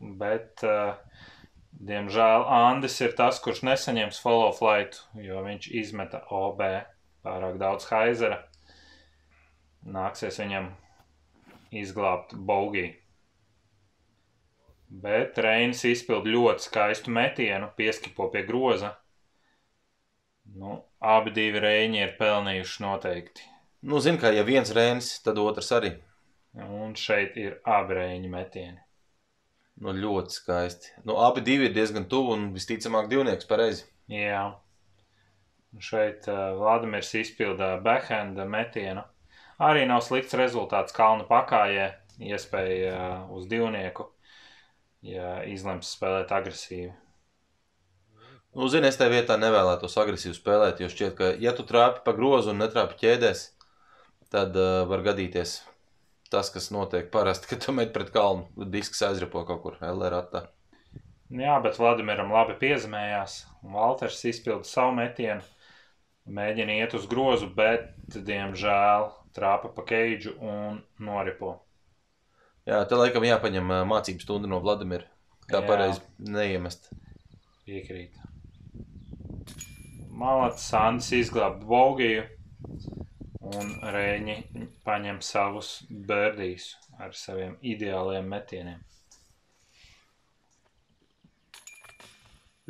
Bet, uh, diemžēl, Andris ir tas, kurš nesaņems follow flight, jo viņš izmeta OB pārāk daudz haizera. Nāksies viņam izglābt Bogiju. Bet Reinis izpild ļoti skaistu metienu, pieskipo pie groza. Nu, abi divi Reini ir pelnījuši noteikti. Nu, zin, kā ja viens rēnis, tad otrs arī. Un šeit ir abi Reini metieni. Nu, ļoti skaisti. Nu, abi divi ir diezgan tuvu un visticamāk divnieks pareizi. Jā. Šeit uh, Vladimirs izpildā backhand metienu. Arī nav slikts rezultāts kalnu pakājē, iespēja uh, uz divnieku, ja izlems spēlēt agresīvi. Nu, zini, es tajā vietā nevēlētos agresīvi spēlēt, jo šķiet, ka, ja tu trāpi pa grozu un netrāpi ķēdēs, tad uh, var gadīties tas, kas notiek parasti, kad tu met pret kalnu. Disks aizripo kaut kur LRATā. Jā, bet Vladimiram labi piezemējās. un Valters izpilda savu metienu, mēģina iet uz grozu, bet, diemžēl, trāpa pa keidžu un noripo. Jā, te laikam jāpaņem ā, mācību stundu no Vladimira. Kā pareizi neiemest. Piekrīt. Malats Sandis izglāba Bogiju un Rēņi paņem savus bērdīs ar saviem ideāliem metieniem.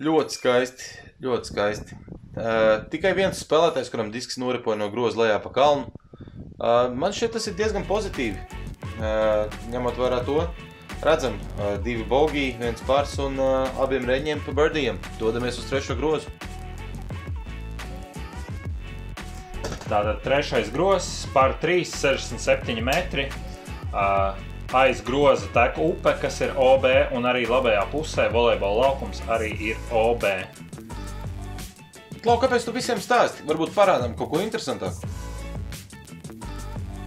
Ļoti skaisti. Ļoti skaisti. Uh, tikai viens spēlētājs, kuram disks noripoja no groza lejā pa kalnu. Uh, man šķiet, tas ir diezgan pozitīvi. Uh, ņemot vērā to, redzam, uh, divi bogiji, viens pārs un uh, abiem reņiem pa birdijiem. Dodamies uz trešo grozu. Tātad trešais grozs par 3,67 metri. Aiz groza tek upe, kas ir OB, un arī labajā pusē volejbola laukums arī ir OB. Klau, kāpēc tu visiem stāsti? Varbūt parādām kaut ko interesantāku.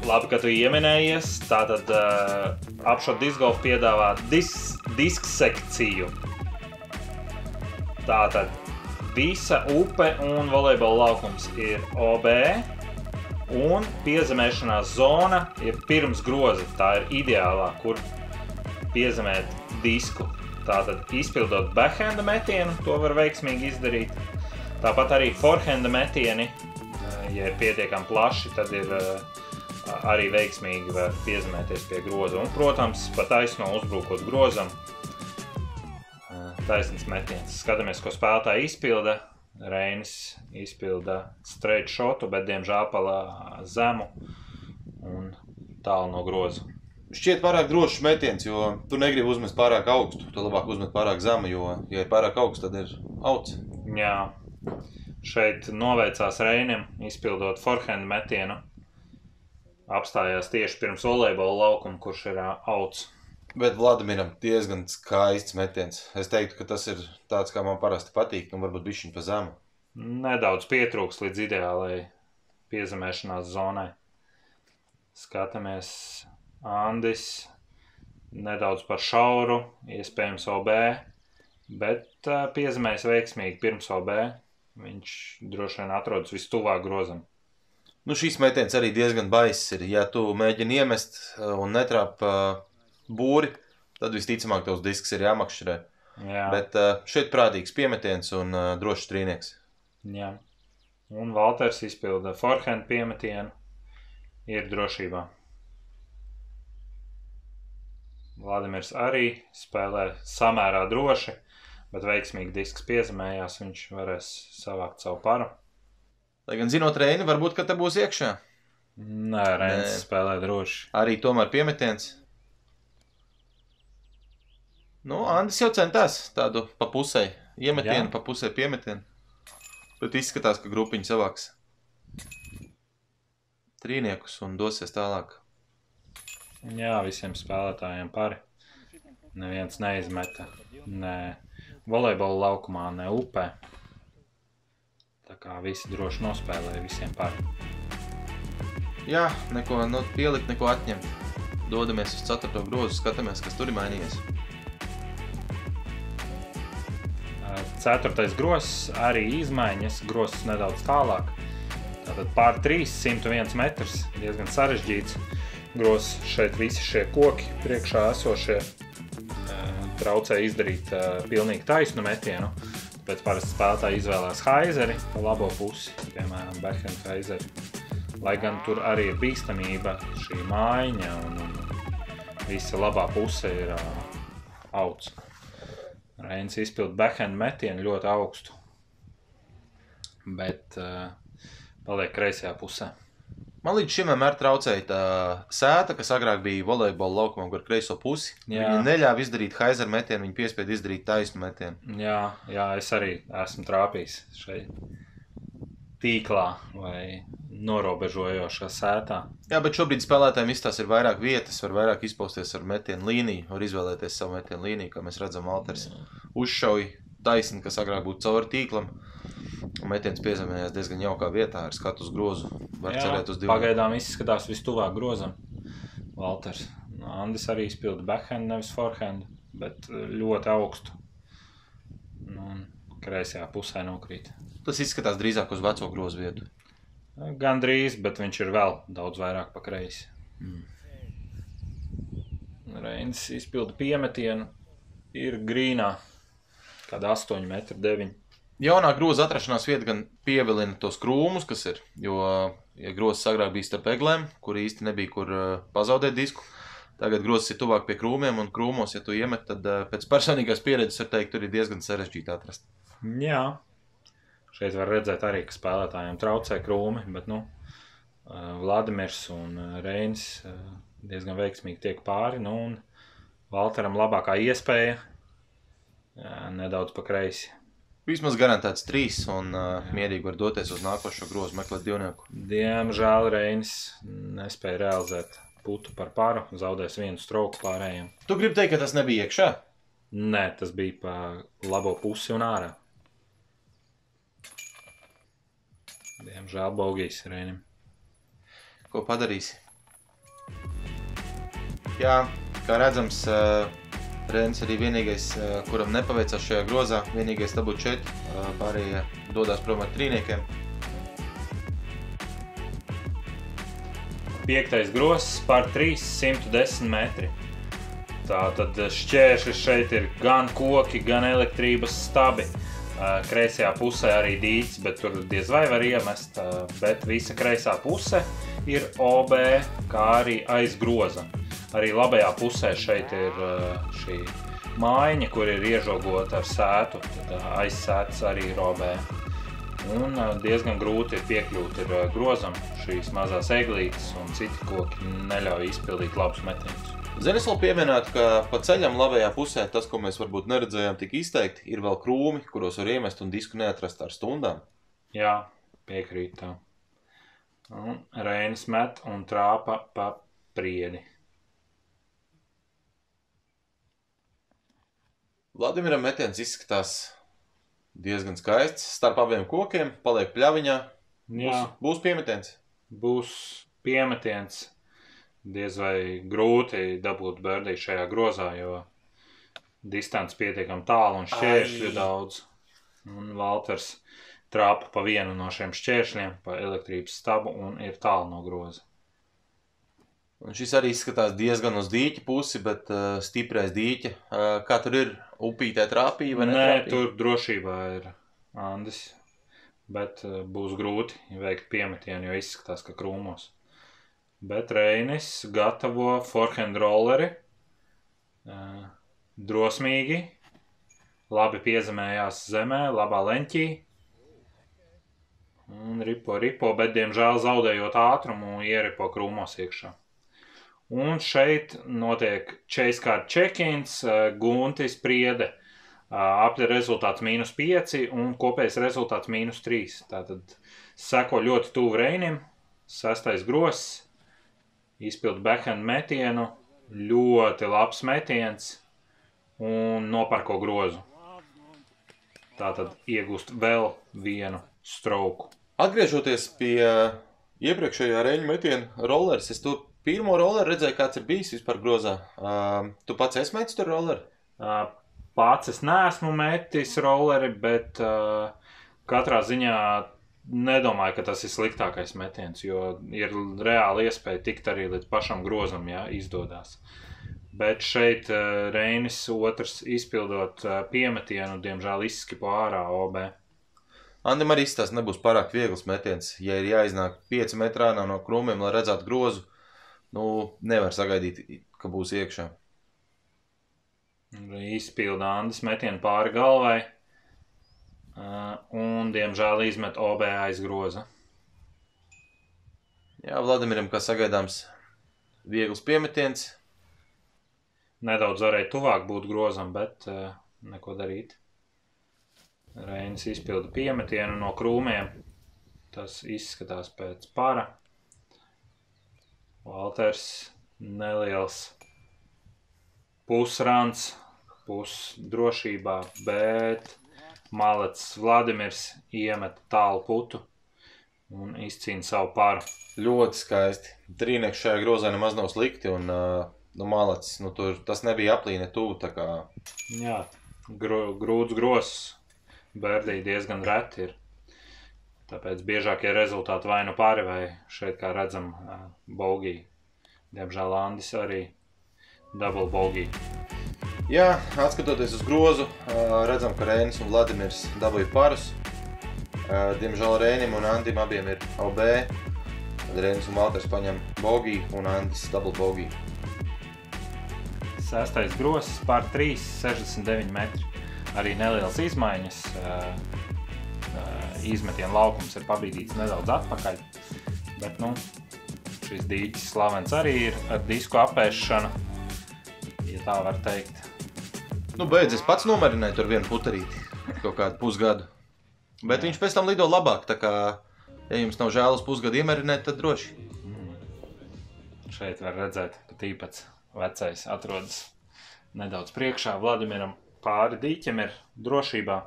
Labi, ka tu ieminējies. Tātad uh, apšot disgolfu piedāvā dis, disku sekciju. Tātad visa upe un volejbola laukums ir OB. Un piezemēšanās zona ir pirms groza. Tā ir ideālā, kur piezemēt disku. Tātad, izpildot backhand metienu, to var veiksmīgi izdarīt. Tāpat arī forehand metieni, eh, ja ir pietiekami plaši, tad ir eh, arī veiksmīgi var piezemēties pie groza. Un, protams, pa taisno uzbrukot grozam, eh, taisnīgs metiens. Skatāmies, ko spēlētāji izpilda. Reinis izpilda straight shotu, bet diemžēl palā zemu un tālu no groza. Šķiet pārāk drošs metiens, jo tu negribi uzmest pārāk augstu. Tu labāk uzmet pārāk zemu, jo, ja ir pārāk augsts, tad ir auts. Jā, šeit noveicās Reinim, izpildot forehand metienu. Apstājās tieši pirms volejbola laukuma, kurš ir auts. Bet Vladimiram diezgan skaists metiens. Es teiktu, ka tas ir tāds, kā man parasti patīk, un varbūt bišķiņ pa zemu. Nedaudz pietrūks līdz ideālajai piezemēšanās zonai. Skatāmies, Andis nedaudz par šauru, iespējams OB, bet piezemēs veiksmīgi pirms OB. Viņš droši vien atrodas vistuvāk grozam. Nu, šīs metiens arī diezgan baiss ir. Ja tu mēģini iemest un netrāp uh, būri, tad visticamāk tavs disks ir jāmakšķerē. Jā, Bet uh, šeit prātīgs piemetiens un uh, drošs trīnieks. jā. Un Valters izpilda forehand piemetienu, ir drošībā. Vladimirs arī spēlē samērā droši, bet veiksmīgi disks piezemējās, viņš varēs savākt savu paru. Lai gan zinot Reini, varbūt, ka te būs iekšā. Nē, Nē. spēlē droši. Arī tomēr piemetiens. Nu, Andris jau centās tādu pa pusē. Iemetienu, Jā. pa pusē piemetienu. Bet izskatās, ka grupiņa savāks trīniekus un dosies tālāk. Jā, visiem spēlētājiem pari. Neviens neizmeta. Nē, volejbola laukumā, ne upē. Tā kā visi droši nospēlēja visiem par. Jā, neko nu, pielikt, neko atņemt. Dodamies uz 4. grozu, skatāmies, kas tur ir mainījies. Ceturtais grozs arī izmaiņas, grozs nedaudz tālāk. Tātad pār 301 metrus, diezgan sarežģīts. Grozs šeit visi šie koki priekšā esošie eh, traucē izdarīt uh, pilnīgi taisnu metienu. Pēc parasti spēlētāji izvēlās haizeri pa labo pusi, piemēram, backhand haizeri. Lai gan tur arī ir bīstamība, šī mājiņa un, visa labā puse ir uh, augs. Reins izpild backhand metienu ļoti augstu, bet uh, paliek kreisajā pusē. Man līdz šim vienmēr traucēja tā sēta, kas agrāk bija volejbola laukumā, kur kreiso pusi. Jā. Viņa neļāva izdarīt haizer metienu, viņa piespieda izdarīt taisnu metienu. Jā, jā, es arī esmu trāpījis šeit tīklā vai norobežojošā sētā. Jā, bet šobrīd spēlētājiem izstāsta ir vairāk vietas, var vairāk izpausties ar metienu līniju, var izvēlēties savu metienu līniju, kā mēs redzam, Alters uzšauja taisni, kas agrāk būtu caur tīklam. Metiens piezemējās diezgan jaukā vietā ar skatu uz grozu. Var Jā, cerēt uz diviem. Pagaidām izskatās vistuvāk grozam. Valters. Nu, Andis arī izpilda backhand, nevis forehand, bet eh, ļoti augstu. Nu, un kreisajā pusē nokrīt. Tas izskatās drīzāk uz veco grozu vietu. Gan drīz, bet viņš ir vēl daudz vairāk pa kreisi. Reinis izpilda piemetienu, ir grīnā, kāda 8 metri 9. Jaunā groza atrašanās vieta gan pievilina tos krūmus, kas ir. Jo, ja grozs agrāk bija starp eglēm, kur īsti nebija kur uh, pazaudēt disku, tagad grozs ir tuvāk pie krūmiem, un krūmos, ja tu iemet, tad uh, pēc personīgās pieredzes var teikt, tur ir diezgan sarežģīti atrast. Jā, šeit var redzēt arī, ka spēlētājiem traucē krūmi, bet nu, eh, Vladimirs un eh, Reinis eh, diezgan veiksmīgi tiek pāri. Nu, un Valteram labākā iespēja nedaudz pa kreisi. Vismaz garantēts trīs, un uh, mierīgi var doties uz nākošo grozu, meklēt divnieku. Diemžēl Reinis nespēja realizēt putu par paru, zaudēs vienu stroku pārējiem. Tu gribi teikt, ka tas nebija iekšā? Nē, tas bija pa labo pusi un ārā. Diemžēl Bogijs Reinim. Ko padarīsi? Jā, kā redzams, uh, Rēns arī vienīgais, uh, kuram nepaveicās šajā grozā. Vienīgais dabūt šeit, uh, pārējie dodas prom ar trīniekiem. Piektais grozs par 310 metri. Tā tad šķēršļi šeit ir gan koki, gan elektrības stabi. Ā, Kreisajā pusē arī dīķis, bet tur diez vai var iemest. ā, Bet visa kreisā puse ir OB, kā arī aiz groza. Arī labajā pusē šeit ir ā, šī mājiņa, kur ir iežogota ar sētu. Tad aiz sētas arī ir OB. Un diezgan grūti ir piekļūt ir, grozam. Šīs mazās eglītes un citi koki neļauj izpildīt labus metienus. Zini, es vēl pieminētu, ka pa ceļam labajā pusē tas, ko mēs varbūt neredzējām tik izteikti, ir vēl krūmi, kuros var iemest un disku neatrast ar stundām. Jā, piekrīt tam. Un Reinis met un trāpa pa priedi. Vladimiram metiens izskatās diezgan skaists. Starp abiem kokiem paliek pļaviņā. Būs, Jā, būs piemetiens. būs piemetiens. Diez vai grūti dabūt bērnu šajā grozā, jo distance pietiekami tālu un šķēršļu daudz. Un Valters trāpa pa vienu no šiem šķēršļiem, pa elektrības stabu un ir tālu no groza. Un šis arī izskatās diezgan uz dīķa pusi, bet uh, stiprais dīķa. Uh, kā tur ir? Upītē trāpīja vai Nē, netrāpīja? tur drošībā ir Andis. Bet uh, būs grūti veikt piemetienu, jo izskatās, ka krūmos. Bet Reinis gatavo forehand rolleri. Drosmīgi. Labi piezemējās zemē, labā leņķī. Un ripo, ripo, bet diemžēl zaudējot ātrumu, ieripo krūmos iekšā. Un šeit notiek chase-card check-ins, eh, Guntis priede. Apli rezultāts mīnus 5 un kopējais rezultāts mīnus 3. Tātad seko ļoti tuvu Reinim. Sestais gross, izpild backhand metienu, ļoti labs metiens. un noparko grozu. Tā tad iegūst vēl vienu strauku. Atgriežoties pie iepriekšējā reņģa metiena rolleris, es to pirmo rolleri redzēju, kāds ir bijis vispār grozā. Uh, tu pats esi metis tur rolleri? Uh, Pats es neesmu metis rolleri, bet uh, katrā ziņā nedomāju, ka tas ir sliktākais metiens, jo ir reāli iespēja tikt arī līdz pašam grozam, ja izdodas. Bet šeit uh, Reinis otrs izpildot uh, piemetienu, diemžēl izskipo ārā OB. Andim arī tas nebūs pārāk viegls metiens. Ja ir jāiznāk 5 metrā no krūmiem, lai redzētu grozu, nu, nevar sagaidīt, ka būs iekšā. Izpilda Andris metienu pāri galvai. Un, diemžēl, izmet OB aiz groza. Jā, Vladimiram, kā sagaidāms, viegls piemetiens. Nedaudz varēja tuvāk būt grozam, bet uh, neko darīt. Reinis izpilda piemetienu no krūmiem. Tas izskatās pēc para. Walters neliels pusrāns, pusdrošībā, bet Malets Vladimirs iemet tālu putu un izcīna savu paru. Ļoti skaisti. Trīnieks šajā grozā nemaz nav slikti. Un, nu, malacis, nu, tur, tas nebija aplīne tuvu. kā Jā, gro, grūts grosis. Bērdī diezgan reti ir. Tāpēc biežākie rezultāti vai nu pāri, vai šeit, kā redzam, Bogī. Diemžēl Andis arī double Bogī. Jā, atskatoties uz grozu, redzam, ka Rēnis un Vladimirs dabūja parus. Diemžēl Rēnim un Andim abiem ir OB. Tad Rēnis un Valters paņem bogī un Andis double bogī. Sestais grosis pār 3, 69 metri. Arī nelielas izmaiņas. Izmetienu laukums ir pabīdīts nedaudz atpakaļ. Bet, nu, šis dīķis slavens arī ir ar disku apēšanu, ja tā var teikt. Nu, beidz, es pats nomarināju tur vienu puterīti. Kaut kādu pusgadu. Bet viņš pēc tam lido labāk. Tā kā, ja jums nav žēl uz pusgadu iemarinēt, tad droši. Šeit var redzēt, ka tīpats vecais atrodas nedaudz priekšā. Vladimiram pāri dīķim ir drošībā.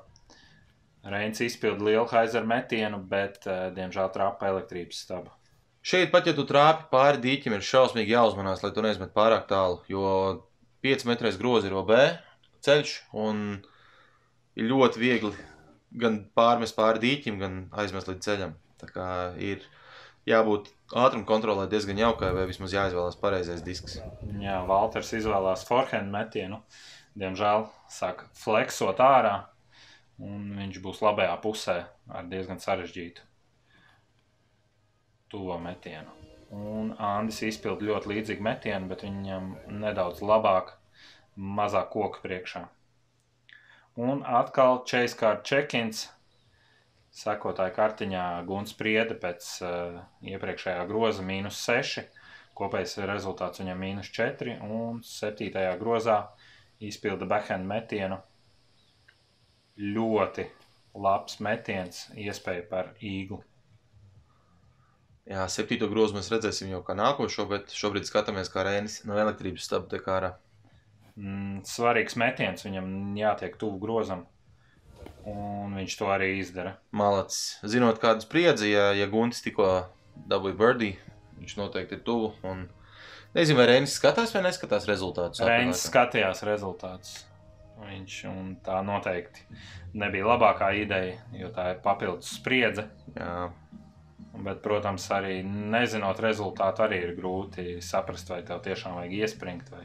Reins izpilda lielu haizeru metienu, bet, eh, diemžēl, trāpa elektrības stabu. Šeit pat, ja tu trāpi pāri dīķim, ir šausmīgi jāuzmanās, lai tu neizmet pārāk tālu. Jo 5 metrais grozi ir OB ceļš, un ir ļoti viegli gan pārmest pāri dīķim, gan aizmest līdz ceļam. Tā kā ir jābūt ātruma kontrolē diezgan jaukai, vai vismaz jāizvēlās pareizais disks. Jā, Valters izvēlās forehand metienu. Diemžēl sāk fleksot ārā, un viņš būs labajā pusē ar diezgan sarežģītu tuvo metienu. Un Andris izpilda ļoti līdzīgu metienu, bet viņam nedaudz labāk, mazāk koku priekšā. Un atkal Chase check-ins. Sekotāja kartiņā Guns Priede pēc uh, iepriekšējā groza mīnus 6. Kopējais rezultāts viņam mīnus 4. Un 7. grozā izpilda backhand metienu. Ļoti labs metiens, iespēja par īgu. Jā, septīto grozu mēs redzēsim jau kā nākošo, bet šobrīd skatāmies, kā Rēnis no elektrības staba tiek ārā. Mm, svarīgs metiens, viņam jātiek tuvu grozam. Un viņš to arī izdara. Malacis. Zinot, kāda spriedzi, ja, ja Guntis tikko dabūja birdī, viņš noteikti ir tuvu. Un... Nezinu, vai Reinis skatās vai neskatās rezultātus. Reinis skatījās rezultātus. Viņš tā noteikti nebija labākā ideja, jo tā ir papildus spriedze. Jā, Bet, protams, arī nezinot rezultātu, arī ir grūti saprast, vai tev tiešām vajag iespringt. Vai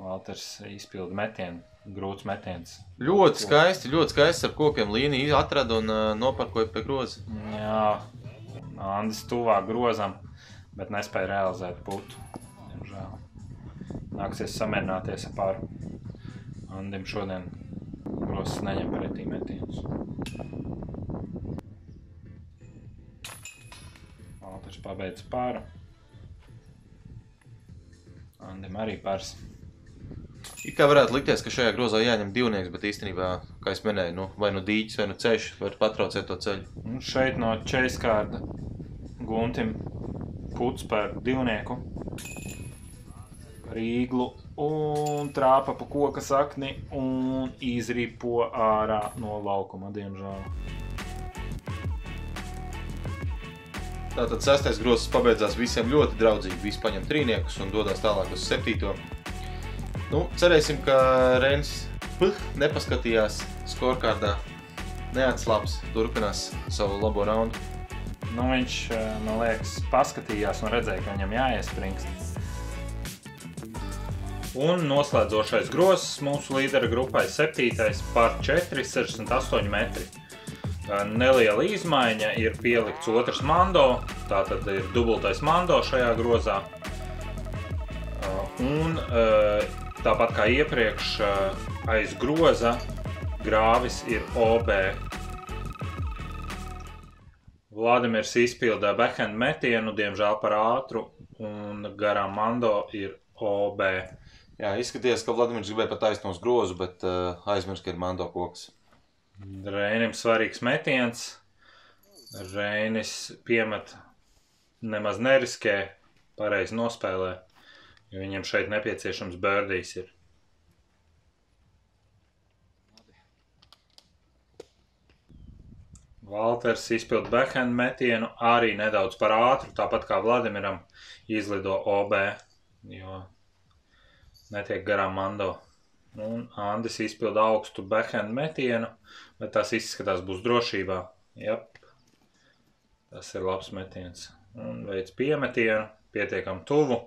Valters izpilda metienu, grūts metiens. ļoti skaisti, ļoti skaisti ar kokiem līniju atrada un uh, noparkoja pie groza. Jā, Andris tuvāk grozam, bet nespēja realizēt putu. Diemžēl. Nāksies samierināties ar pāri. Andim šodien grozs neņem pretī metienus. Valters pabeidz pāri. Andim arī pāris. It kā varētu likties, ka šajā grozā jāņem divnieks, bet īstenībā, kā jau minēju, nu, vai nu dīķis, vai nu ceļš, var patraucēt to ceļu. Un šeit no Čeiskārda Guntim puts par divnieku. Rīglu un trāpa pa koka sakni un izripo ārā no laukuma, diemžēl. Tātad sestais grozs pabeidzās visiem ļoti draudzīgi. Visi paņem trīniekus un dodas tālāk uz septīto. Nu, cerēsim, ka Reinis nepaskatījās skorkārdā. Neatslāps, turpinās savu labo raundu. Nu, viņš, eh, man liekas, paskatījās un redzēja, ka viņam jāiespringst. Un noslēdzošais grozs mūsu līdera grupai - 7. par 4,68 metri. Eh, Neliela izmaiņa ir pielikts otrs mando, tātad ir dubultais mando šajā grozā. Eh, Un tāpat kā iepriekš, eh, aiz groza grāvis ir OB. Vladimirs izpildīja backhand metienu, diemžēl par ātru, un garām mando ir OB. Jā, izskatījās, ka Vladimirs gribēja pat taisnos grozu, bet uh, aizmirst, ka ir mando koks. Reinim svarīgs metiens. Reinis piemet, nemaz neriskē, pareizi nospēlē, jo viņam šeit nepieciešams bērdīs ir. Valters izpild backhand metienu arī nedaudz par ātru, tāpat kā Vladimiram izlido OB, jo netiek garām mando. Un Andris izpilda augstu backhand metienu, bet tas izskatās būs drošībā. Jep. Tas ir labs metiens. Un veids piemetienu, pietiekam tuvu.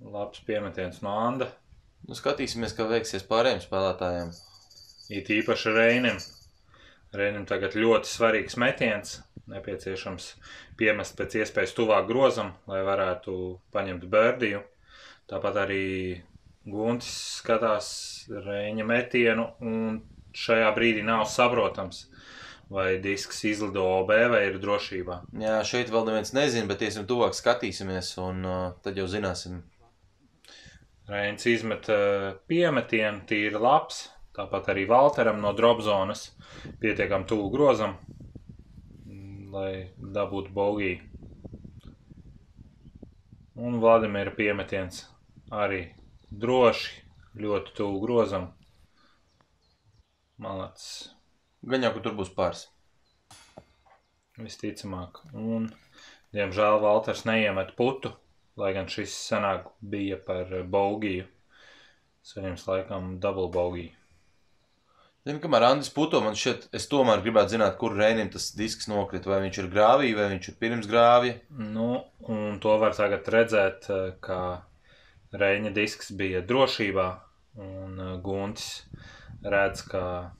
Labs piemetiens no Anda. Nu, skatīsimies, kā veiksies pārējiem spēlētājiem. It īpaši Reinim. Reinim tagad ļoti svarīgs metiens. Nepieciešams piemest pēc iespējas tuvāk grozam, lai varētu paņemt bērdiju. Tāpat arī Guntis skatās Reņa metienu, un šajā brīdī nav saprotams, vai disks izlido OB vai ir drošībā. Jā, šeit vēl neviens nezina, bet iesim tuvāk skatīsimies, un uh, tad jau zināsim. Reņģis izmet eh, piemetienu, tīri labs. Tāpat arī Valteram no dropzonas pietiekam tuvu grozam, mm, lai dabūtu bogiju. Un Vladimira piemetiens arī droši, ļoti tuvu grozam. Malacis. Gan jau, ka tur būs pāris. Visticamāk. Un, diemžēl Valters neiemet putu, lai gan šis senāk bija par Baugiju. Saņems laikam dublu Baugiju. Zinu, kamēr Andris puto, man šķiet, es tomēr gribētu zināt, kur Reinim tas disks nokrita. Vai viņš ir grāvī, vai viņš ir pirms grāvja. Nu, un to var tagad redzēt, eh, ka Reņa disks bija drošībā, un eh, Guntis redz, ka,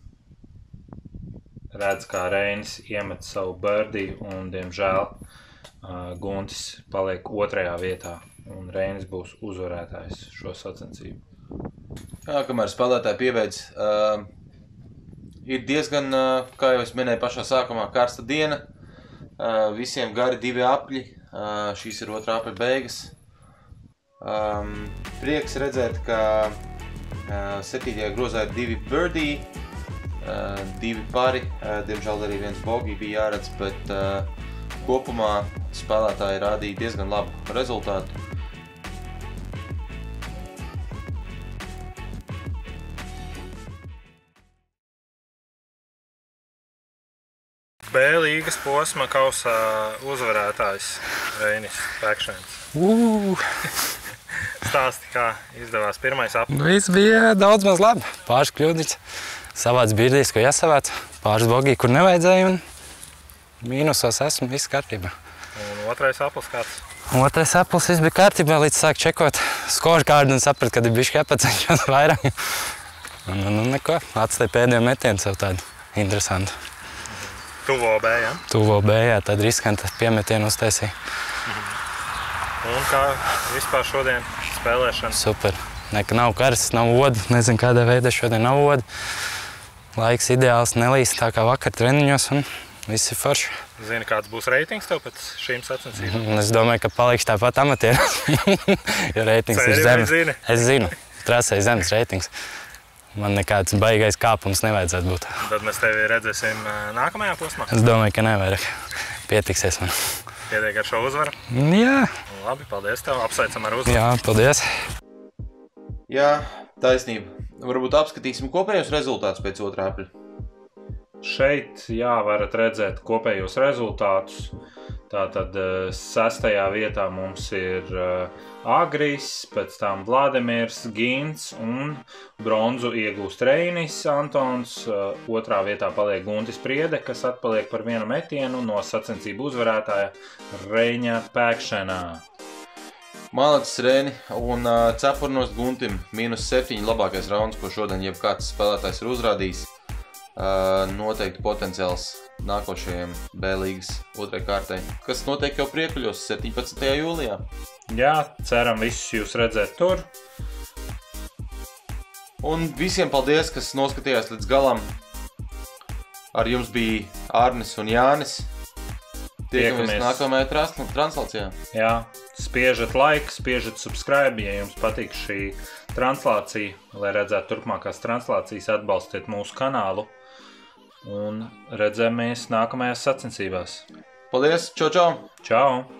redz, kā Reinis iemet savu birdiju, un, diemžēl, eh, Guntis paliek otrajā vietā, un Reinis būs uzvarētājs šo sacensību. Jā, kamēr spēlētāji piebeidz. Uh, ir diezgan, uh, kā jau es minēju, pašā sākumā karsta diena. Uh, visiem gari divi apļi. Uh, šīs ir otrā apļa beigas. Um, prieks redzēt, ka uh, septītajā grozā ir divi birdie, uh, divi pari. Uh, diemžēl arī viens bogi bija jāredz, bet uh, kopumā spēlētāji rādīja diezgan labu rezultātu. B līgas posma kausā uzvarētājs Reinis Pēkšņs. Uh, (laughs) Stāsti, kā izdevās pirmais apgabals. nu, viss bija daudz maz labi. Pāris kļūdas, savāds birdīs, ko jāsavāc, pāris bogī, kur nevajadzēja. Un mīnusos esmu, viss kārtībā. Un otrais aplis kāds. Otrais aplis viss bija kārtībā, līdz sāk čekot skoru kārdu un saprat, ka ir bijis (laughs) jāpaceļ vairāk. Un, un, un neko, atstāja pēdējo metienu sev tādu interesantu. Tuvo B, ja? Tuvo bējā, tad riskantu piemetienu uztaisīja. Un kā vispār šodien spēlēšana? Super. Nekā nav karsts, nav oda. Nezinu, kādā veidā šodien nav oda. Laiks ideāls, nelīst tā kā vakar treniņos, un viss ir forši. Zini, kāds būs reitings tev pēc šīm sacensībām? Es domāju, ka palikšu tāpat amatieris. (laughs) jo reitings ir Ceri vai zemes. zini? Es zinu, trasē zemes reitings. Man nekāds baigais kāpums nevajadzētu būt. Tad mēs tevi redzēsim nākamajā posmā. Es domāju, ka nevairāk. Pietiksies man. Pietiek ar šo uzvaru. Jā, Labi, paldies tev. Apsveicam ar uzvaru. jā paldies. Jā, taisnība. Varbūt apskatīsim kopējos rezultātus pēc otrā apļa. Šeit, jā, varat redzēt kopējos rezultātus. Tātad eh, sestajā vietā mums ir eh, Agris, pēc tam Vladimirs, Gins un bronzu iegūst Reinis Antons. Eh, Otrā vietā paliek Guntis Priede, kas atpaliek par vienu metienu no sacensību uzvarētāja Reņa Pēkšanā. Malacis Rēni un uh, cepurnos Guntim mīnus 7 labākais rauns, ko šodien jebkāds spēlētājs ir uzrādījis. Noteikti potenciāls nākošajam B līgas otrai kārtai, kas notiek jau priekuļos 17. jūlijā. Jā, ceram visus jūs redzēt tur. Un visiem paldies, kas noskatījās līdz galam. Ar jums bija Arnis un Jānis. Tiekamies Tiekamies. nākamajā trans translācijā. Jā, spiežat laiku, spiežat subscribe, ja jums patīk šī translācija. Lai redzētu turpmākās translācijas, atbalstiet mūsu kanālu. Un redzēsimies nākamajās sacensībās. Paldies! Čau, čau! Čau!